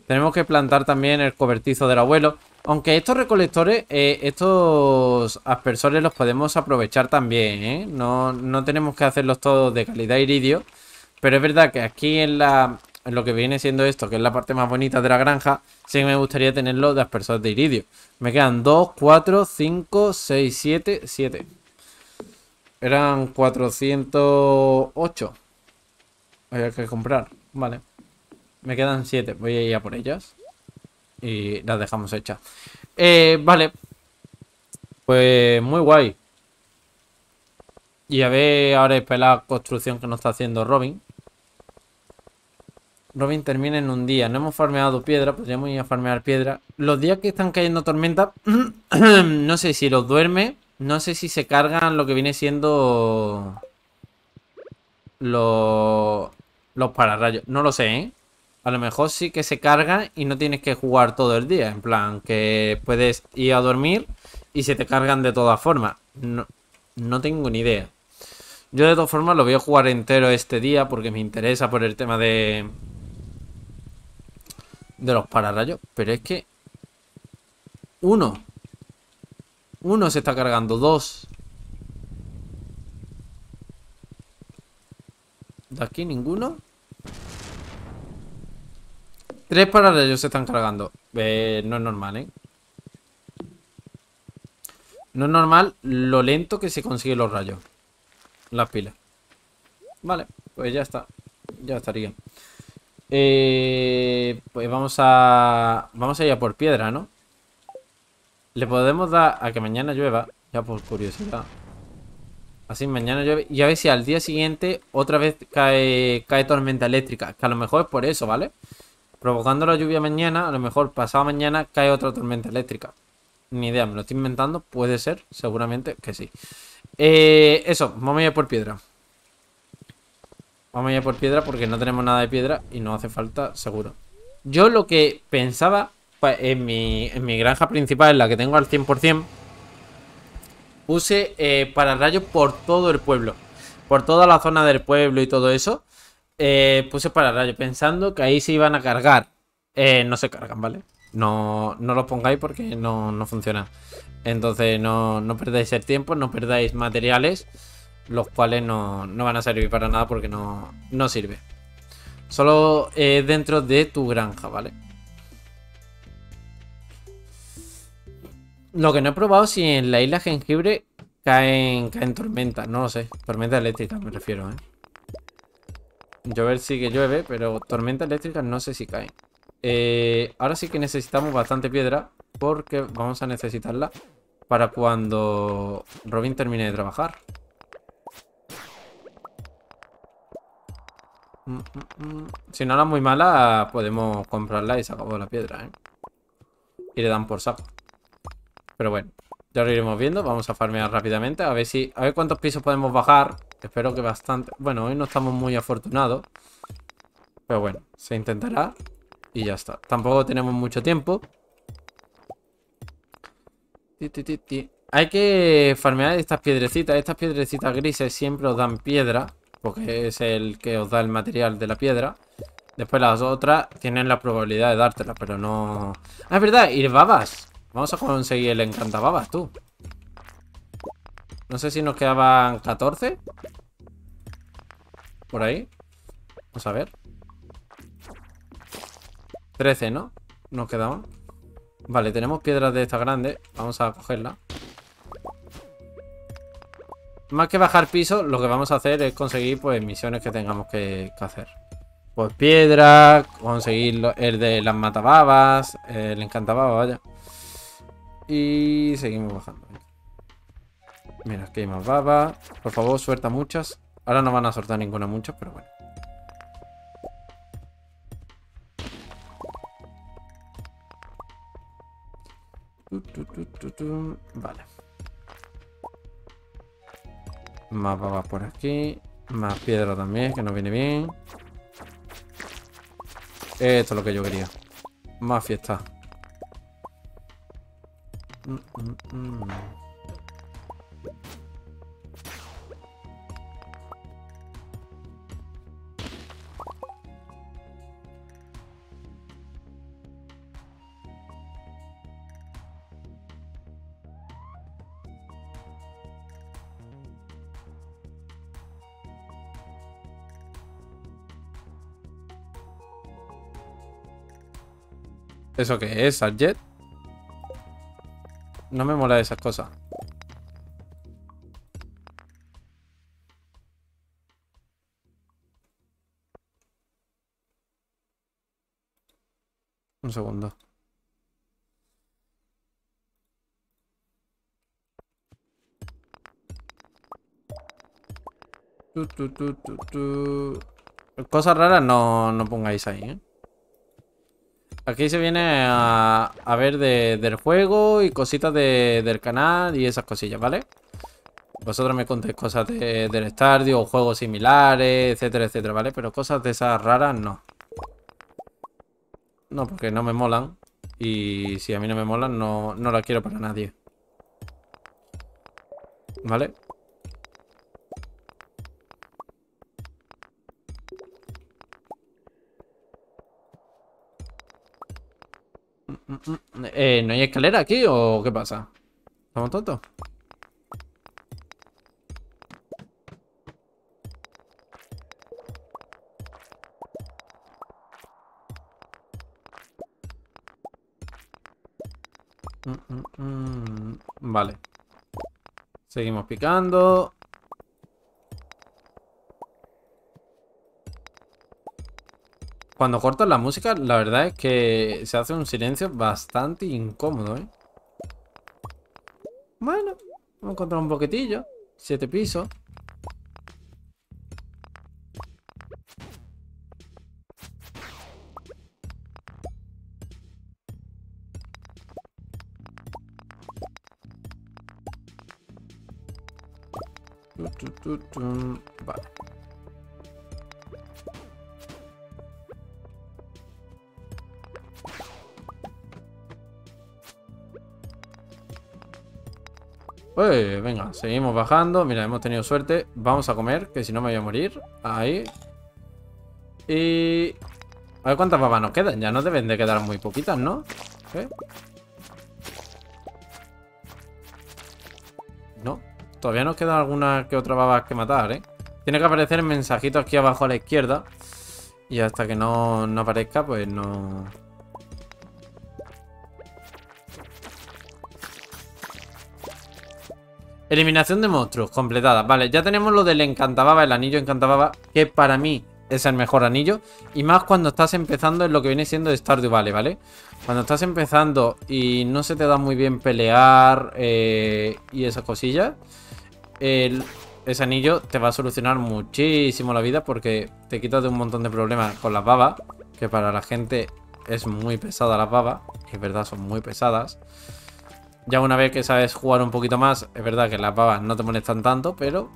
Tenemos que plantar también el cobertizo del abuelo. Aunque estos recolectores, eh, estos aspersores los podemos aprovechar también, ¿eh? No, tenemos que hacerlos todos de calidad iridio. Pero es verdad que aquí en, la, en lo que viene siendo esto, que es la parte más bonita de la granja, sí me gustaría tenerlo de aspersores de iridio. Me quedan 2, 4, 5, 6, 7, 7. Eran 408. Hay que comprar. Vale. Me quedan 7. Voy a ir a por ellas. Y las dejamos hechas. Eh, vale. Pues muy guay. Y a ver ahora es la construcción que nos está haciendo Robin. Robin termina en un día. No hemos farmeado piedra, podríamos ir a farmear piedra. Los días que están cayendo tormenta, no sé si los duerme. No sé si se cargan lo que viene siendo los, los pararrayos. No lo sé, ¿eh? A lo mejor sí que se carga y no tienes que jugar todo el día. En plan, que puedes ir a dormir y se te cargan de todas formas. No, no tengo ni idea. Yo de todas formas lo voy a jugar entero este día porque me interesa por el tema de... De los pararrayos. Pero es que... Uno. Uno se está cargando. Dos. De aquí ninguno. Tres paralelos se están cargando. Eh, no es normal, ¿eh? No es normal lo lento que se consigue los rayos. Las pilas. Vale, pues ya está. Ya estaría. Eh, pues vamos a... Vamos a ir a por piedra, ¿no? Le podemos dar a que mañana llueva. Ya por curiosidad. Así mañana llueve. Y a ver si al día siguiente otra vez cae, cae tormenta eléctrica. Que a lo mejor es por eso, ¿vale? vale Provocando la lluvia mañana, a lo mejor pasado mañana cae otra tormenta eléctrica. Ni idea, me lo estoy inventando. Puede ser, seguramente que sí. Eh, eso, vamos a ir por piedra. Vamos a ir por piedra porque no tenemos nada de piedra y no hace falta, seguro. Yo lo que pensaba en, mi, en mi granja principal, en la que tengo al 100%, puse eh, para rayos por todo el pueblo. Por toda la zona del pueblo y todo eso. Eh, puse para rayo pensando que ahí se iban a cargar. Eh, no se cargan, ¿vale? No, no los pongáis porque no, no funciona. Entonces no, no, perdáis el tiempo, no perdáis materiales, los cuales no, no van a servir para nada porque no, no sirve. Solo eh, dentro de tu granja, ¿vale? Lo que no he probado si en la isla jengibre caen, caen tormentas, no lo sé. Tormenta eléctrica me refiero, ¿eh? Llover sí que llueve, pero tormenta eléctrica no sé si cae. Eh, ahora sí que necesitamos bastante piedra porque vamos a necesitarla para cuando Robin termine de trabajar. Mm, mm, mm. Si no la muy mala, podemos comprarla y se la piedra, ¿eh? Y le dan por saco. Pero bueno, ya lo iremos viendo. Vamos a farmear rápidamente. A ver si. A ver cuántos pisos podemos bajar. Espero que bastante. Bueno, hoy no estamos muy afortunados. Pero bueno, se intentará. Y ya está. Tampoco tenemos mucho tiempo. Hay que farmear estas piedrecitas. Estas piedrecitas grises siempre os dan piedra. Porque es el que os da el material de la piedra. Después las otras tienen la probabilidad de dártela, pero no... Ah, es verdad, ir babas. Vamos a conseguir el encantababas, tú. No sé si nos quedaban 14. Por ahí. Vamos a ver. 13, ¿no? Nos quedaban. Vale, tenemos piedras de esta grande. Vamos a cogerla. Más que bajar piso, lo que vamos a hacer es conseguir pues misiones que tengamos que, hacer. Pues piedra, conseguir el de las matababas, el encantababa, vaya. Y seguimos bajando. Mira, aquí hay más baba. Por favor, suelta muchas. Ahora no van a soltar ninguna muchas, pero bueno. Vale. Más baba por aquí. Más piedra también, que no viene bien. Esto es lo que yo quería. Más fiesta. Mm, mm, mm. ¿Eso qué es? ¿Jet? No me mola esas cosas. Un segundo. Cosas raras no, no pongáis ahí, ¿eh? Aquí se viene a, ver del juego y cositas del canal y esas cosillas, ¿vale? Vosotros me contéis cosas del estadio o juegos similares, etcétera, etcétera, ¿vale? Pero cosas de esas raras no. No, porque no me molan. Y si a mí no me molan, no, no la quiero para nadie. ¿Vale? Eh, ¿No hay escalera aquí o qué pasa? ¿Estamos tontos? Mm, mm, mm. Vale. Seguimos picando. Cuando cortas la música, la verdad es que se hace un silencio bastante incómodo, ¿eh? Bueno, vamos a encontrar un boquetillo. Siete pisos. Vale. Pues venga, seguimos bajando. Mira, hemos tenido suerte. Vamos a comer, que si no me voy a morir. Ahí. Y... A ver cuántas babas nos quedan. Ya no deben de quedar muy poquitas, ¿no? ¿Eh? No. Todavía nos queda alguna que otra baba que matar, ¿eh? Tiene que aparecer el mensajito aquí abajo a la izquierda. Y hasta que no, no aparezca, pues no... Eliminación de monstruos, completada. Vale, ya tenemos lo del encantababa, el anillo encantababa, que para mí es el mejor anillo. Y más cuando estás empezando en lo que viene siendo Stardew Valley, ¿vale? Cuando estás empezando y no se te da muy bien pelear eh, y esas cosillas, ese anillo te va a solucionar muchísimo la vida porque te quitas de un montón de problemas con las babas, que para la gente es muy pesada las babas, es verdad, son muy pesadas. Ya una vez que sabes jugar un poquito más, es verdad que las babas no te molestan tanto, pero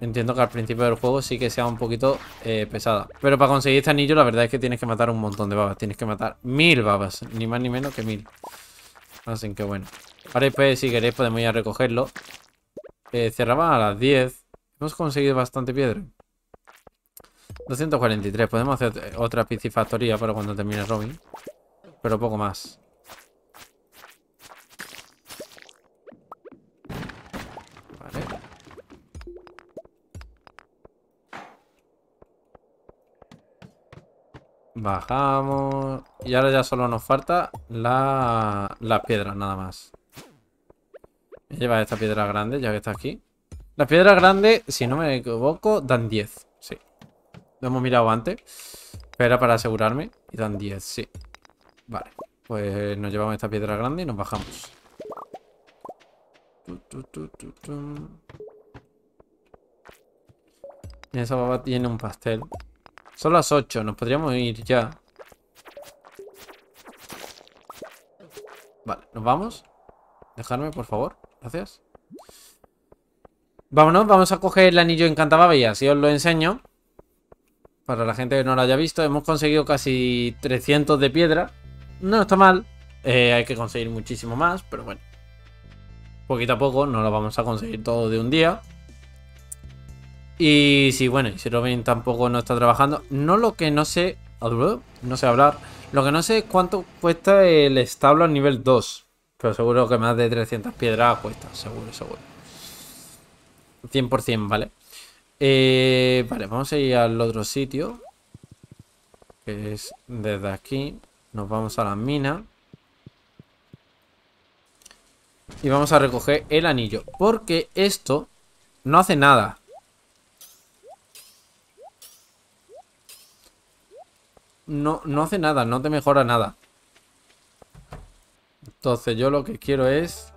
Entiendo que al principio del juego sí que sea un poquito eh, pesada. Pero para conseguir este anillo la verdad es que tienes que matar un montón de babas. Tienes que matar mil babas. Ni más ni menos que mil. Así que bueno. Ahora después si queréis podemos ir a recogerlo. Eh, cerraba a las 10. Hemos conseguido bastante piedra. 243. Podemos hacer otra piscifactoría para cuando termine Robin. Pero poco más. Bajamos. Y ahora ya solo nos falta la, las piedras, nada más. Lleva esta piedra grande, ya que está aquí. Las piedras grandes, si no me equivoco, dan 10. Sí. Lo hemos mirado antes. Pero era para asegurarme. Y dan 10, sí. Vale. Pues nos llevamos esta piedra grande y nos bajamos. esa baba tiene un pastel. Son las 8, nos podríamos ir ya. Vale, ¿nos vamos? Dejarme, por favor. Gracias. Vámonos, vamos a coger el anillo encantaba y así os lo enseño. Para la gente que no lo haya visto, hemos conseguido casi 300 de piedra. No está mal. Eh, hay que conseguir muchísimo más, pero bueno. Poquito a poco, no lo vamos a conseguir todo de un día. Y si, bueno, si Robin tampoco no está trabajando. No lo que no sé. No sé hablar. Lo que no sé es cuánto cuesta el establo a nivel 2. Pero seguro que más de 300 piedras cuesta. Seguro, seguro. 100%, ¿vale? Eh, vale, vamos a ir al otro sitio. Que es desde aquí. Nos vamos a la mina. Y vamos a recoger el anillo. Porque esto no hace nada. No, no hace nada, no te mejora nada. Entonces yo lo que quiero es...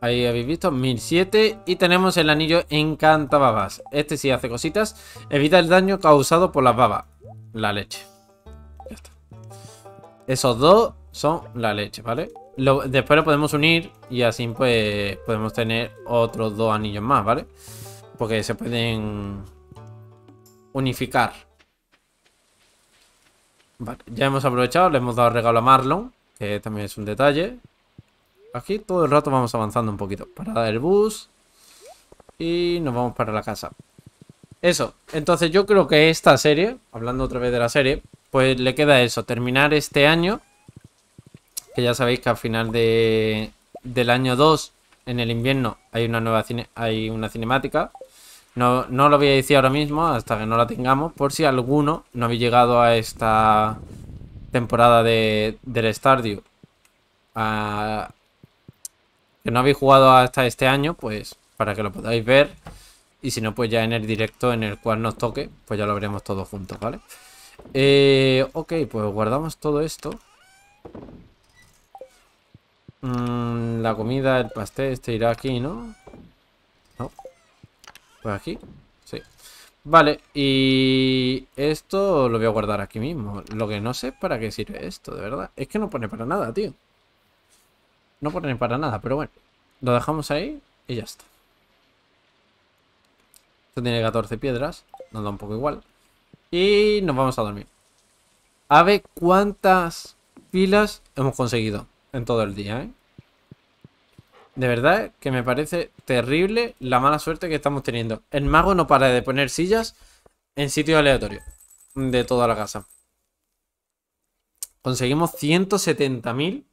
Ahí habéis visto, 1007 y tenemos el anillo encanta babas. Este sí hace cositas. Evita el daño causado por las babas. La leche. Ya está. Esos dos son la leche, ¿vale? después lo podemos unir y así pues podemos tener otros dos anillos más, ¿vale? Porque se pueden unificar. Vale, ya hemos aprovechado, le hemos dado regalo a Marlon, que también es un detalle. Aquí todo el rato vamos avanzando un poquito. Parada del bus. Y nos vamos para la casa. Eso, entonces yo creo que esta serie, hablando otra vez de la serie, pues le queda eso, terminar este año. Que ya sabéis que al final de, del año 2, en el invierno, hay una nueva cine, hay una cinemática. No, no lo voy a decir ahora mismo hasta que no la tengamos, por si alguno no habéis llegado a esta temporada de, del Stardew. que no habéis jugado hasta este año, pues para que lo podáis ver. Y si no, pues ya en el directo en el cual nos toque, pues ya lo veremos todos juntos, ¿vale? Eh, ok, pues guardamos todo esto. Mm, la comida, el pastel, este irá aquí, ¿no? No. Pues aquí, sí. Vale, y esto lo voy a guardar aquí mismo. Lo que no sé para qué sirve esto, de verdad. Es que no pone para nada, tío. No pone para nada, pero bueno. Lo dejamos ahí y ya está. Esto tiene 14 piedras. Nos da un poco igual. Y nos vamos a dormir. A ver cuántas pilas hemos conseguido en todo el día, ¿eh? De verdad que me parece terrible la mala suerte que estamos teniendo. El mago no para de poner sillas en sitio aleatorio de toda la casa. Conseguimos 170.000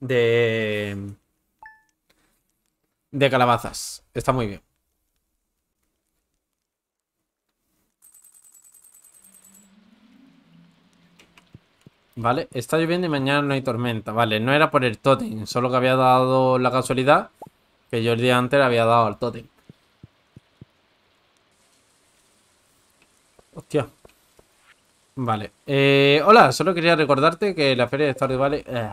de... de calabazas. Está muy bien. Vale, está lloviendo y mañana no hay tormenta. Vale, no era por el totem, solo que había dado la casualidad que yo el día antes había dado al totem. Hostia. Vale. Eh, hola, solo quería recordarte que la feria de Stardew Valley... Eh,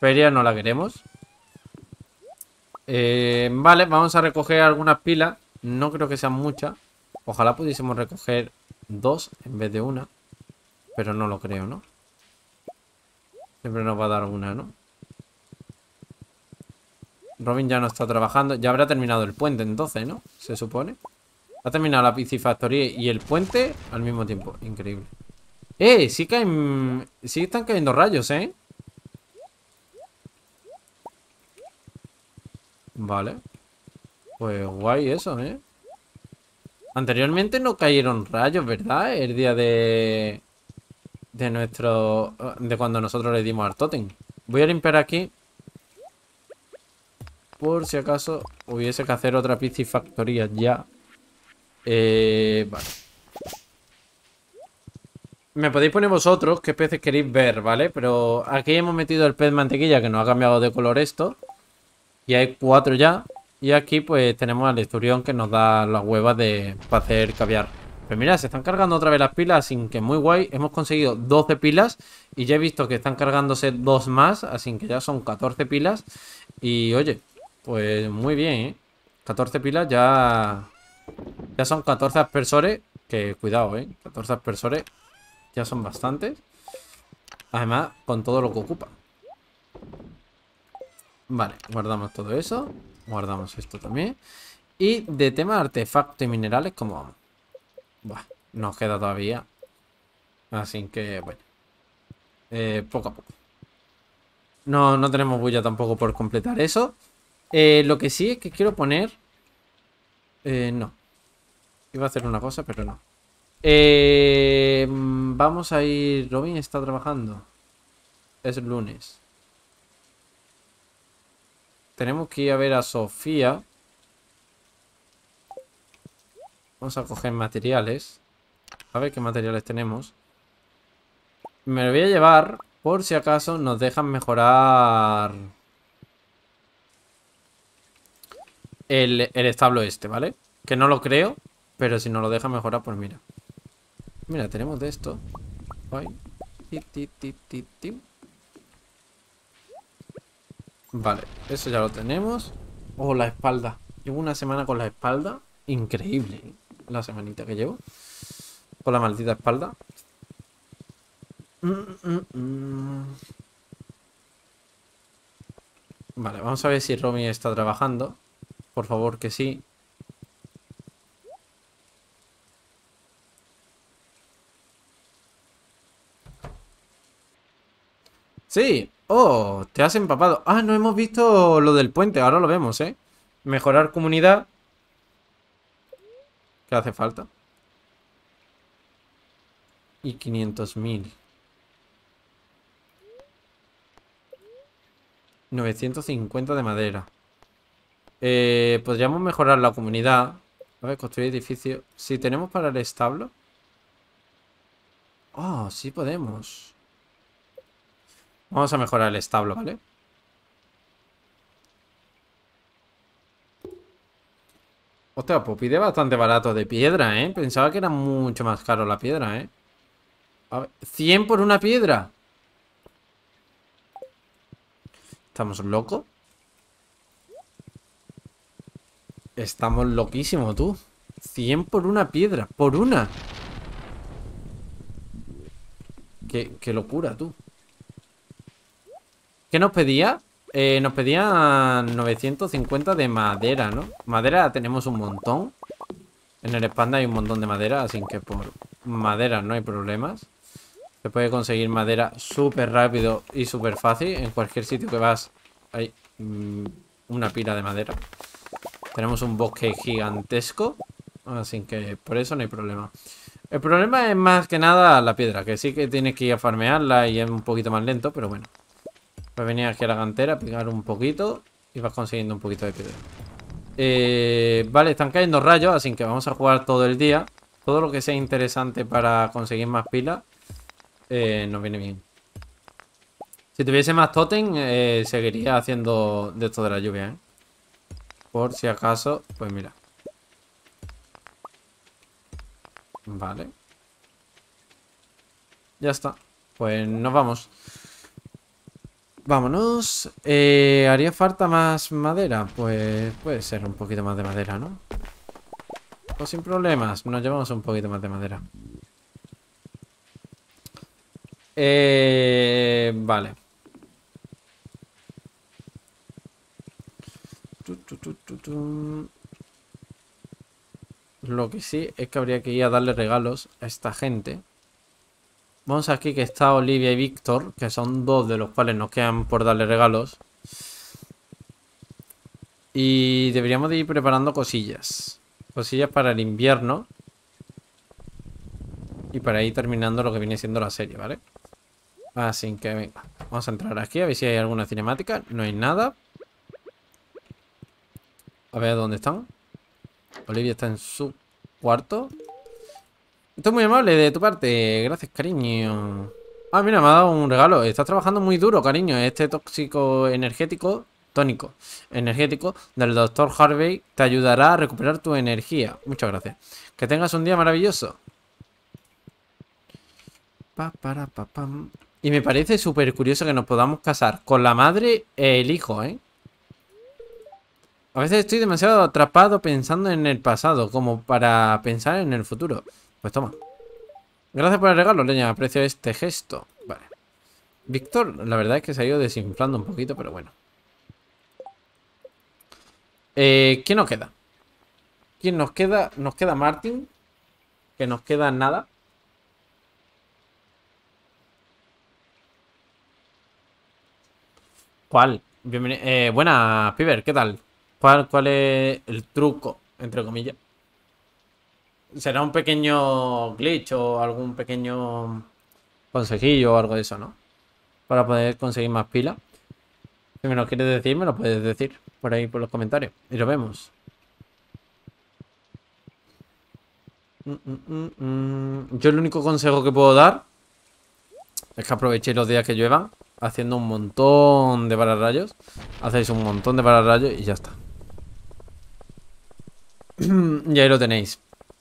feria no la queremos. Eh, vale, vamos a recoger algunas pilas. No creo que sean muchas. Ojalá pudiésemos recoger dos en vez de una. Pero no lo creo, ¿no? Siempre nos va a dar una, ¿no? Robin ya no está trabajando. Ya habrá terminado el puente entonces, ¿no? Se supone. Ha terminado la piscifactoría y el puente al mismo tiempo. Increíble. ¡Eh! Sí caen... Sí están cayendo rayos, ¿eh? Vale. Pues guay eso, ¿eh? Anteriormente no cayeron rayos, ¿verdad? El día de... De nuestro... De cuando nosotros le dimos al totem. Voy a limpiar aquí. Por si acaso hubiese que hacer otra piscifactoría ya. Eh, vale. Me podéis poner vosotros qué peces queréis ver, ¿vale? Pero aquí hemos metido el pez mantequilla que nos ha cambiado de color esto. Y hay cuatro ya. Y aquí pues tenemos al esturión que nos da las huevas de para hacer caviar. Pero mira, se están cargando otra vez las pilas, así que muy guay. Hemos conseguido 12 pilas y ya he visto que están cargándose dos más, así que ya son 14 pilas. Y oye, pues muy bien, ¿eh? 14 pilas ya... Ya son 14 aspersores. Que cuidado, ¿eh? 14 aspersores ya son bastantes. Además, con todo lo que ocupa. Vale, guardamos todo eso. Guardamos esto también. Y de tema de artefactos y minerales, ¿cómo vamos? Buah, nos queda todavía. Así que, bueno. Eh, poco a poco. No, no tenemos bulla tampoco por completar eso. Eh, lo que sí es que quiero poner... Eh, no. Iba a hacer una cosa, pero no. Eh, vamos a ir... Robin está trabajando. Es lunes. Tenemos que ir a ver a Sofía. Vamos a coger materiales. A ver qué materiales tenemos. Me lo voy a llevar por si acaso nos dejan mejorar el, establo este, ¿vale? Que no lo creo, pero si nos lo dejan mejorar, pues mira. Mira, tenemos de esto. Vale, eso ya lo tenemos. Oh, la espalda. Llevo una semana con la espalda. Increíble. La semanita que llevo. Con la maldita espalda. Mm, mm, mm. Vale, vamos a ver si Romy está trabajando. Por favor, que sí. Sí. Oh, te has empapado. Ah, no hemos visto lo del puente. Ahora lo vemos, ¿eh? Mejorar comunidad. ¿Qué hace falta? Y 500.000. 950 de madera. Eh, podríamos mejorar la comunidad. A ver, construir edificios. Si tenemos para el establo. Oh, sí podemos. Vamos a mejorar el establo, ¿vale? Hostia, pues pide bastante barato de piedra, ¿eh? Pensaba que era mucho más caro la piedra, ¿eh? A ver, 100 por una piedra. ¿Estamos locos? Estamos loquísimos, tú. 100 por una piedra. Por una. Qué, qué locura, tú. ¿Qué nos pedía? Eh, nos pedían 950 de madera, ¿no? Madera tenemos un montón. En el Spanda hay un montón de madera, así que por madera no hay problemas. Se puede conseguir madera súper rápido y súper fácil. En cualquier sitio que vas hay mm, una pila de madera. Tenemos un bosque gigantesco. Así que por eso no hay problema. El problema es más que nada la piedra. Que sí que tienes que ir a farmearla y es un poquito más lento, pero bueno. Vas a venir aquí a la cantera, picar un poquito y vas consiguiendo un poquito de piedra. Eh, vale, están cayendo rayos, así que vamos a jugar todo el día. Todo lo que sea interesante para conseguir más pilas eh, nos viene bien. Si tuviese más totem, eh, seguiría haciendo de esto de la lluvia, ¿eh? Por si acaso, pues mira. Vale. Ya está. Pues nos vamos. Vámonos. Eh, ¿Haría falta más madera? Pues puede ser un poquito más de madera, ¿no? Pues sin problemas. Nos llevamos un poquito más de madera. Eh, vale. Lo que sí es que habría que ir a darle regalos a esta gente. Vamos aquí que está Olivia y Víctor, que son dos de los cuales nos quedan por darle regalos. Y deberíamos de ir preparando cosillas. Cosillas para el invierno. Y para ir terminando lo que viene siendo la serie, ¿vale? Así que venga, vamos a entrar aquí a ver si hay alguna cinemática. No hay nada. A ver dónde están. Olivia está en su cuarto. Esto es muy amable de tu parte. Gracias, cariño. Ah, mira, me ha dado un regalo. Estás trabajando muy duro, cariño. Este tóxico energético, tónico, energético del doctor Harvey te ayudará a recuperar tu energía. Muchas gracias. Que tengas un día maravilloso. Pa, para, pa, pam. Y me parece súper curioso que nos podamos casar con la madre e el hijo, ¿eh? A veces estoy demasiado atrapado pensando en el pasado como para pensar en el futuro. Pues toma. Gracias por el regalo, leña. Aprecio este gesto. Vale. Víctor, la verdad es que se ha ido desinflando un poquito, pero bueno. Eh, ¿Quién nos queda? ¿Quién nos queda? Nos queda Martin. Que nos queda nada. ¿Cuál? Bienvenido. Eh, buena, Piver, ¿qué tal? ¿Cuál, ¿Cuál es el truco, entre comillas? Será un pequeño glitch o algún pequeño consejillo o algo de eso, ¿no? Para poder conseguir más pila. Si me lo quieres decir, me lo puedes decir por ahí por los comentarios. Y lo vemos. Mm, mm, mm, Yo el único consejo que puedo dar es que aprovechéis los días que lluevan haciendo un montón de pararrayos. Hacéis un montón de pararrayos y ya está. y ahí lo tenéis.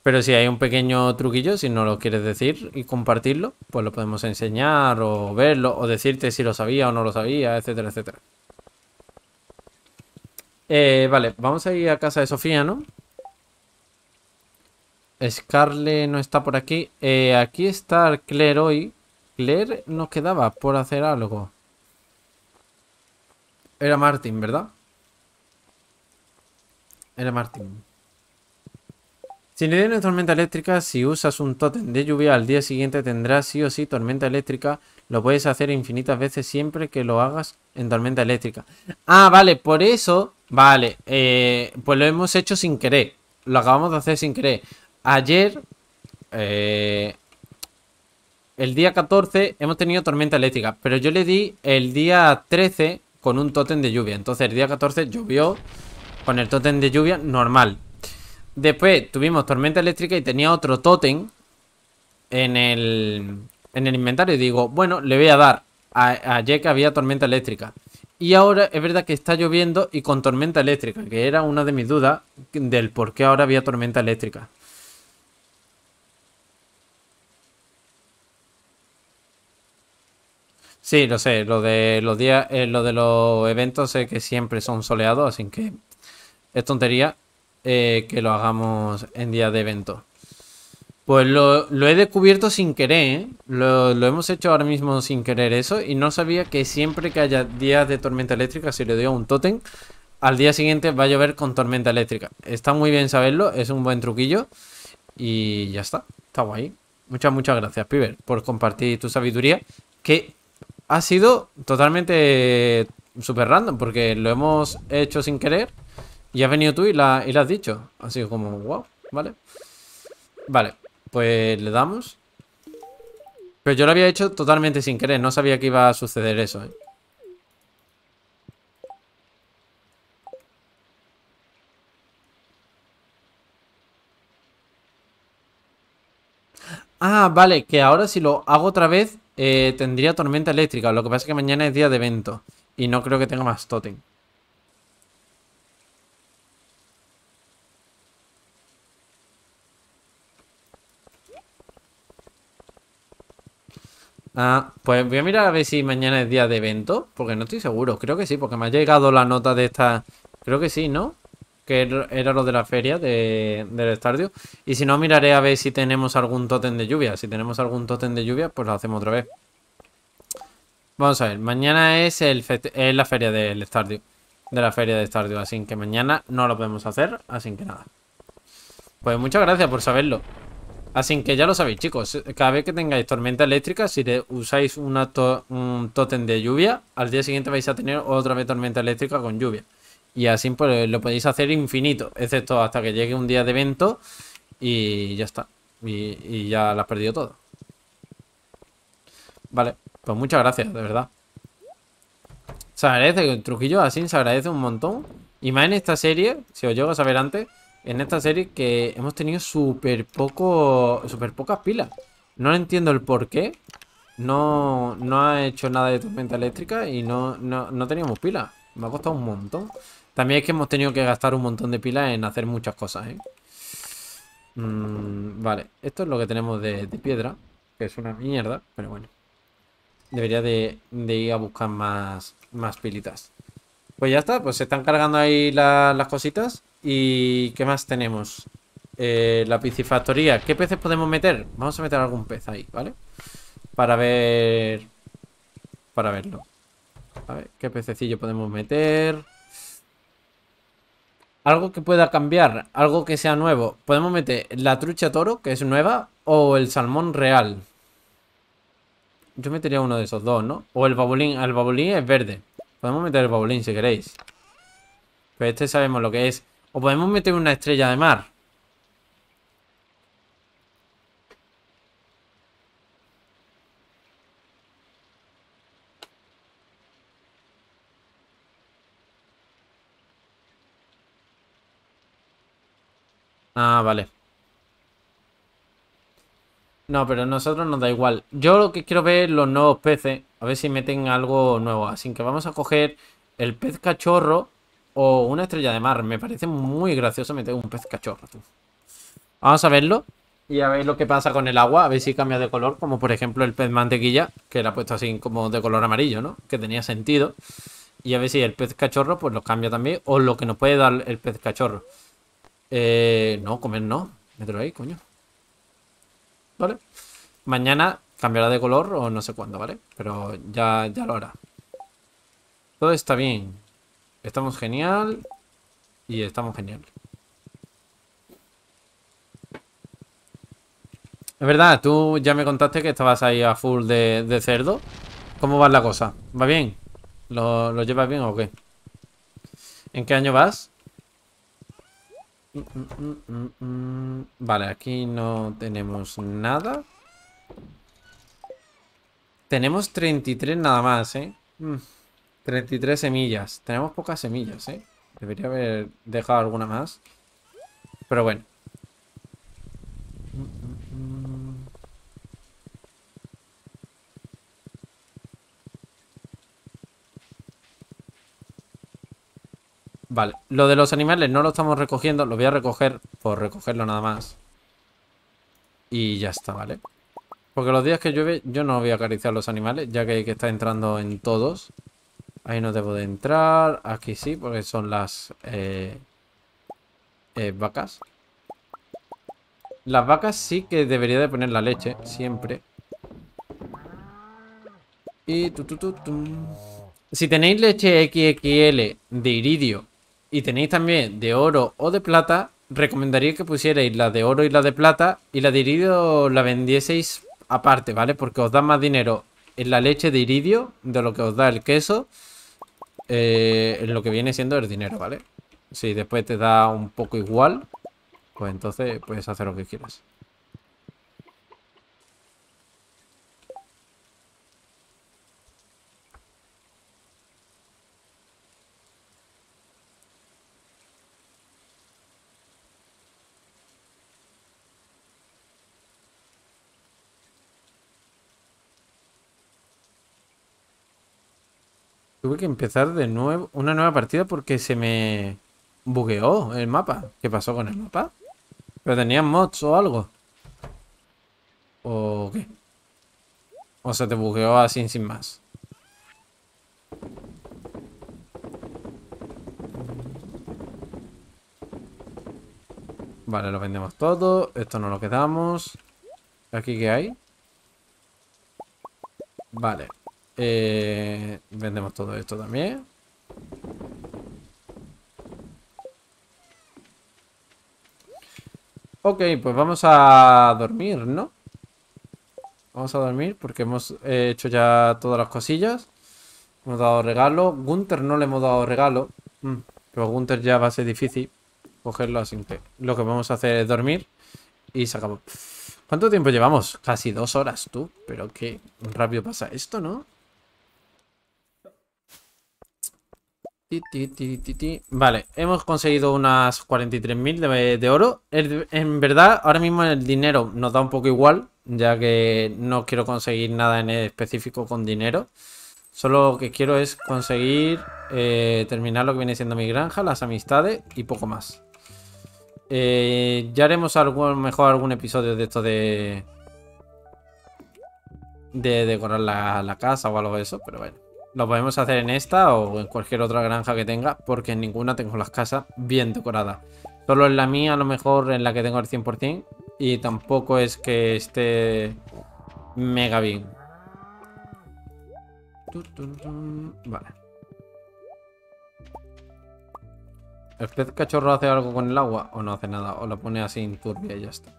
Pero si hay un pequeño truquillo, si no lo quieres decir y compartirlo, pues lo podemos enseñar o verlo o decirte si lo sabía o no lo sabía, etcétera, etcétera. Eh, vale, vamos a ir a casa de Sofía, ¿no? Scarlett no está por aquí. Eh, aquí está Claire hoy. Claire nos quedaba por hacer algo. Era Martin, ¿verdad? Era Martin. Si no tienes tormenta eléctrica, si usas un tótem de lluvia al día siguiente tendrás sí o sí tormenta eléctrica. Lo puedes hacer infinitas veces siempre que lo hagas en tormenta eléctrica. Ah, vale, por eso, vale, eh, pues lo hemos hecho sin querer. Lo acabamos de hacer sin querer. Ayer, eh, el día 14, hemos tenido tormenta eléctrica, pero yo le di el día 13 con un tótem de lluvia. Entonces el día 14 llovió con el tótem de lluvia normal. Después tuvimos tormenta eléctrica y tenía otro tótem en el, en el inventario. Y digo, bueno, le voy a dar a, a que había tormenta eléctrica. Y ahora es verdad que está lloviendo y con tormenta eléctrica, que era una de mis dudas del por qué ahora había tormenta eléctrica. Sí, lo sé, lo de los días, eh, lo de los eventos sé que siempre son soleados, así que es tontería. Eh, que lo hagamos en día de evento. Pues lo, he descubierto sin querer, lo, hemos hecho ahora mismo sin querer eso y no sabía que siempre que haya días de tormenta eléctrica, si le doy a un tótem, al día siguiente va a llover con tormenta eléctrica. Está muy bien saberlo, es un buen truquillo y ya está, está guay. Muchas, muchas gracias, Piver, por compartir tu sabiduría, que ha sido totalmente súper random, porque lo hemos hecho sin querer y has venido tú y la, y has dicho. Así como, wow, ¿vale? Vale, pues le damos. Pero yo lo había hecho totalmente sin querer. No sabía que iba a suceder eso, ¿eh? Ah, vale, que ahora si lo hago otra vez eh, tendría tormenta eléctrica. Lo que pasa es que mañana es día de evento. Y no creo que tenga más totem. Ah, pues voy a mirar a ver si mañana es día de evento, porque no estoy seguro. Creo que sí, porque me ha llegado la nota de esta... Creo que sí, ¿no? Que er- era lo de la feria de, del estadio. Y si no, miraré a ver si tenemos algún tótem de lluvia. Si tenemos algún tótem de lluvia, pues lo hacemos otra vez. Vamos a ver, mañana es la feria del estadio. De la feria de estadio, así que mañana no lo podemos hacer, así que nada. Pues muchas gracias por saberlo. Así que ya lo sabéis, chicos. Cada vez que tengáis tormenta eléctrica, si le usáis un tótem de lluvia, al día siguiente vais a tener otra vez tormenta eléctrica con lluvia. Y así pues lo podéis hacer infinito, excepto hasta que llegue un día de evento y ya está. Y, ya lo has perdido todo. Vale, pues muchas gracias, de verdad. Se agradece, el truquillo así se agradece un montón. Y más en esta serie, si os llego a saber antes, en esta serie que hemos tenido súper poco, súper pocas pilas. No entiendo el por qué. No, no ha hecho nada de tormenta eléctrica y no, no, no teníamos pilas. Me ha costado un montón. También es que hemos tenido que gastar un montón de pilas en hacer muchas cosas, ¿eh? Mm, vale, esto es lo que tenemos de, piedra, que es una mierda, pero bueno. Debería de, de ir a buscar más, más pilitas. Pues ya está, pues se están cargando ahí la- las cositas. ¿Y qué más tenemos? Eh, la piscifactoría. ¿Qué peces podemos meter? Vamos a meter algún pez ahí, ¿vale? Para ver... Para verlo. A ver, ¿qué pececillo podemos meter? Algo que pueda cambiar, algo que sea nuevo. Podemos meter la trucha toro, que es nueva, o el salmón real. Yo metería uno de esos dos, ¿no? O el babulín. El babulín es verde. Podemos meter el babulín si queréis. Pero este sabemos lo que es. O podemos meter una estrella de mar. Ah, vale. No, pero a nosotros nos da igual. Yo lo que quiero ver los nuevos peces. A ver si meten algo nuevo. Así que vamos a coger el pez cachorro o una estrella de mar. Me parece muy gracioso meter un pez cachorro. Vamos a verlo. Y a ver lo que pasa con el agua. A ver si cambia de color. Como por ejemplo el pez mantequilla. Que era puesto así como de color amarillo, ¿no? Que tenía sentido. Y a ver si el pez cachorro pues lo cambia también. O lo que nos puede dar el pez cachorro. Eh, no, comer no. Mételo ahí, coño. ¿Vale? Mañana cambiará de color o no sé cuándo, ¿vale? Pero ya, ya lo hará. Todo está bien. Estamos genial. Y estamos genial. Es verdad, tú ya me contaste que estabas ahí a full de, de cerdo. ¿Cómo va la cosa? ¿Va bien? ¿Lo, lo llevas bien o qué? ¿En qué año vas? Mm, mm, mm, mm. Vale, aquí no tenemos nada. Tenemos 33 nada más, ¿eh? Mm, 33 semillas. Tenemos pocas semillas, ¿eh? Debería haber dejado alguna más. Pero bueno. Vale, lo de los animales no lo estamos recogiendo, lo voy a recoger por recogerlo nada más. Y ya está, ¿vale? Porque los días que llueve yo no voy a acariciar los animales, ya que hay que estar entrando en todos. Ahí no debo de entrar, aquí sí, porque son las eh, eh, vacas. Las vacas sí que debería de poner la leche, siempre. Y tu, tu, tu. Si tenéis leche XXL de iridio y tenéis también de oro o de plata, recomendaría que pusierais la de oro y la de plata y la de iridio la vendieseis aparte, ¿vale? Porque os da más dinero en la leche de iridio de lo que os da el queso eh, lo que viene siendo el dinero, ¿vale? Si después te da un poco igual, pues entonces puedes hacer lo que quieras. Tuve que empezar de nuevo una nueva partida porque se me bugueó el mapa. ¿Qué pasó con el mapa? ¿Pero tenían mods o algo? ¿O qué? ¿O se te bugueó así sin más? Vale, lo vendemos todo. Esto no lo quedamos. ¿Aquí qué hay? Vale. Eh, vendemos todo esto también. Ok, pues vamos a dormir, ¿no? Vamos a dormir porque hemos hecho ya todas las cosillas. Hemos dado regalo. Gunter no le hemos dado regalo. Mm, pero Gunter ya va a ser difícil cogerlo, así que lo que vamos a hacer es dormir y se acabó. ¿Cuánto tiempo llevamos? Casi dos horas, tú. Pero qué rápido pasa esto, ¿no? Vale, hemos conseguido unas 43.000 de, de oro. En verdad, ahora mismo el dinero nos da un poco igual, ya que no quiero conseguir nada en específico con dinero. Solo lo que quiero es conseguir eh, terminar lo que viene siendo mi granja, las amistades y poco más. Eh, ya haremos mejor algún episodio de esto de... De decorar la, la casa o algo de eso, pero bueno. Lo podemos hacer en esta o en cualquier otra granja que tenga, porque en ninguna tengo las casas bien decoradas. Solo en la mía, a lo mejor en la que tengo el 100%, y tampoco es que esté mega bien. Vale. ¿El pez cachorro hace algo con el agua o no hace nada? O lo pone así en turbia y ya está.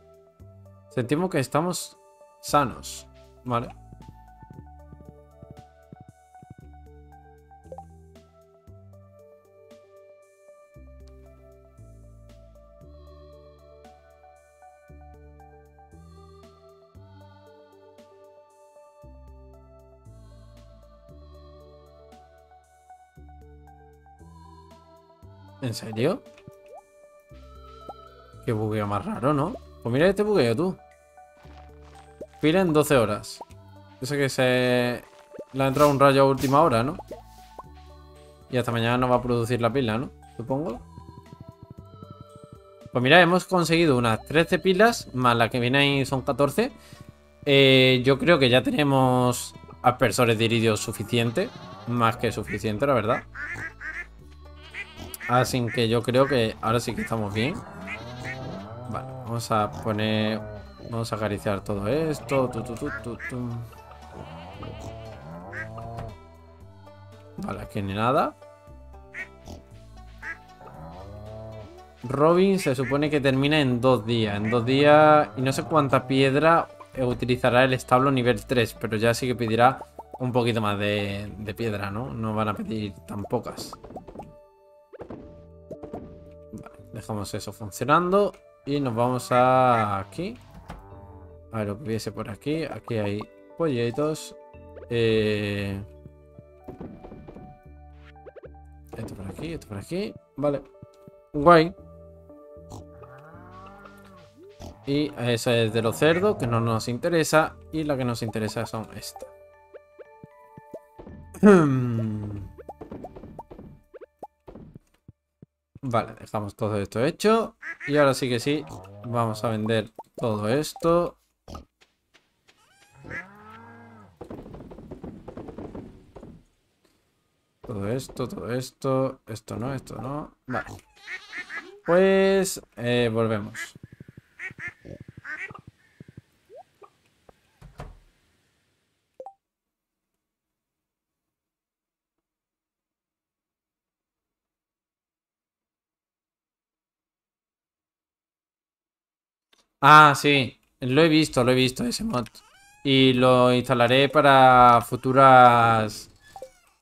Sentimos que estamos sanos. Vale. ¿En serio? Qué bugueo más raro, ¿no? Pues mira este bugueo, tú. Pila en 12 horas. Sé que se... Le ha entrado un rayo a última hora, ¿no? Y hasta mañana no va a producir la pila, ¿no? Supongo. Pues mira, hemos conseguido unas 13 pilas, más la que viene ahí son 14. Eh, yo creo que ya tenemos aspersores de iridio suficiente. Más que suficiente, la verdad. Así que yo creo que ahora sí que estamos bien. Vale, vamos a poner... Vamos a acariciar todo esto. vale, aquí ni nada. Robin se supone que termina en dos días. En dos días... Y no sé cuánta piedra utilizará el establo nivel 3. Pero ya sí que pedirá un poquito más de, piedra, ¿no? No van a pedir tan pocas. Dejamos eso funcionando. Y nos vamos a aquí. A ver lo que hubiese por aquí. Aquí hay pollitos. Eh... Esto por aquí, esto por aquí. Vale. Guay. Y esa es de los cerdos, que no nos interesa. Y la que nos interesa son estas. Vale, dejamos todo esto hecho. Y ahora sí que sí, vamos a vender todo esto. Todo esto, todo esto. Esto no, esto no. Vale. Pues eh, volvemos. Ah, sí. Lo he visto, lo he visto ese mod. Y lo instalaré para futuras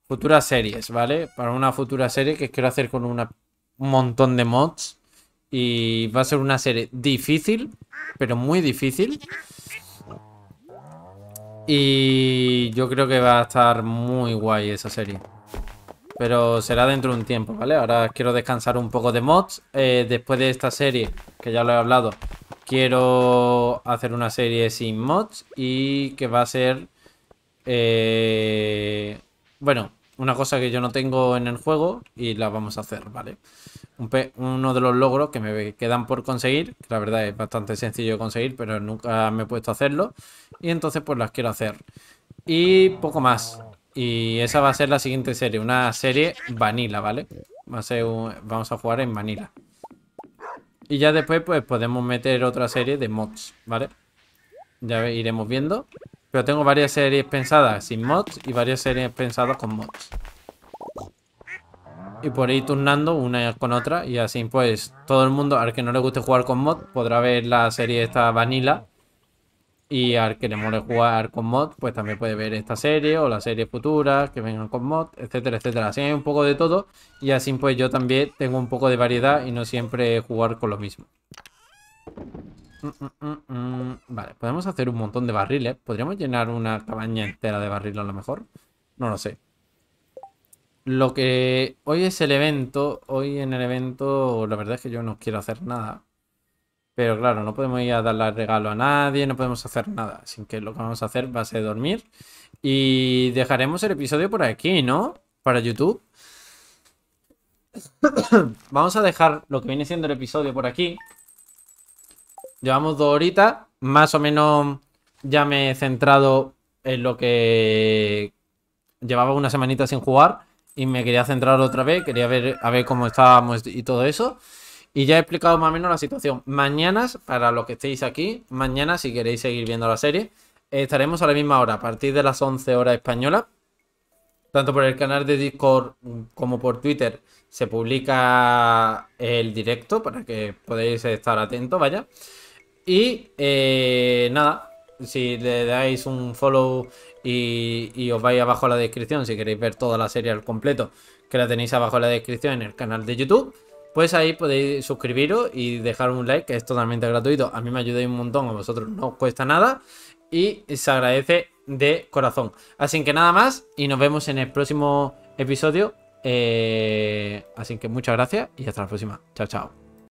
futuras series, ¿vale? Para una futura serie que quiero hacer con un montón de mods. Y va a ser una serie difícil, pero muy difícil. Y yo creo que va a estar muy guay esa serie. Pero será dentro de un tiempo, ¿vale? Ahora quiero descansar un poco de mods. Eh, después de esta serie, que ya lo he hablado, quiero hacer una serie sin mods y que va a ser... Eh, bueno, una cosa que yo no tengo en el juego y la vamos a hacer, ¿vale? uno de los logros que me quedan por conseguir, que la verdad es bastante sencillo de conseguir, pero nunca me he puesto a hacerlo. Y entonces pues las quiero hacer. Y poco más. Y esa va a ser la siguiente serie, una serie vanilla, ¿vale? Va a ser vamos a jugar en vanilla. Y ya después pues podemos meter otra serie de mods, ¿vale? Ya iremos viendo. Pero tengo varias series pensadas sin mods y varias series pensadas con mods. Y por ahí turnando una con otra y así pues todo el mundo al que no le guste jugar con mod podrá ver la serie esta vanilla y al que le mole jugar con mod, pues también puede ver esta serie o las series futuras que vengan con mod, etcétera, etcétera. Así hay un poco de todo y así pues yo también tengo un poco de variedad y no siempre jugar con lo mismo. Mm, mm, mm, vale, podemos hacer un montón de barriles. ¿Podríamos llenar una cabaña entera de barriles a lo mejor? No lo sé. Lo que hoy es el evento, hoy en el evento la verdad es que yo no quiero hacer nada. Pero claro, no podemos ir a darle regalo a nadie, no podemos hacer nada. Así que lo que vamos a hacer va a ser dormir. Y dejaremos el episodio por aquí, ¿no? Para YouTube. vamos a dejar lo que viene siendo el episodio por aquí. Llevamos dos horitas. Más o menos ya me he centrado en lo que llevaba una semanita sin jugar. Y me quería centrar otra vez. Quería ver a ver cómo estábamos y todo eso. Y ya he explicado más o menos la situación. Mañana, para los que estéis aquí, mañana, si queréis seguir viendo la serie, estaremos a la misma hora, a partir de las 11 horas española. Tanto por el canal de Discord como por Twitter se publica el directo para que podáis estar atentos, vaya. Y eh, nada, si le dais un follow y, y, os vais abajo a la descripción, si queréis ver toda la serie al completo, que la tenéis abajo en la descripción en el canal de YouTube. Pues ahí podéis suscribiros y dejar un like, que es totalmente gratuito. A mí me ayudáis un montón, a vosotros no cuesta nada. Y se agradece de corazón. Así que nada más y nos vemos en el próximo episodio. Eh, así que muchas gracias y hasta la próxima. Chao, chao.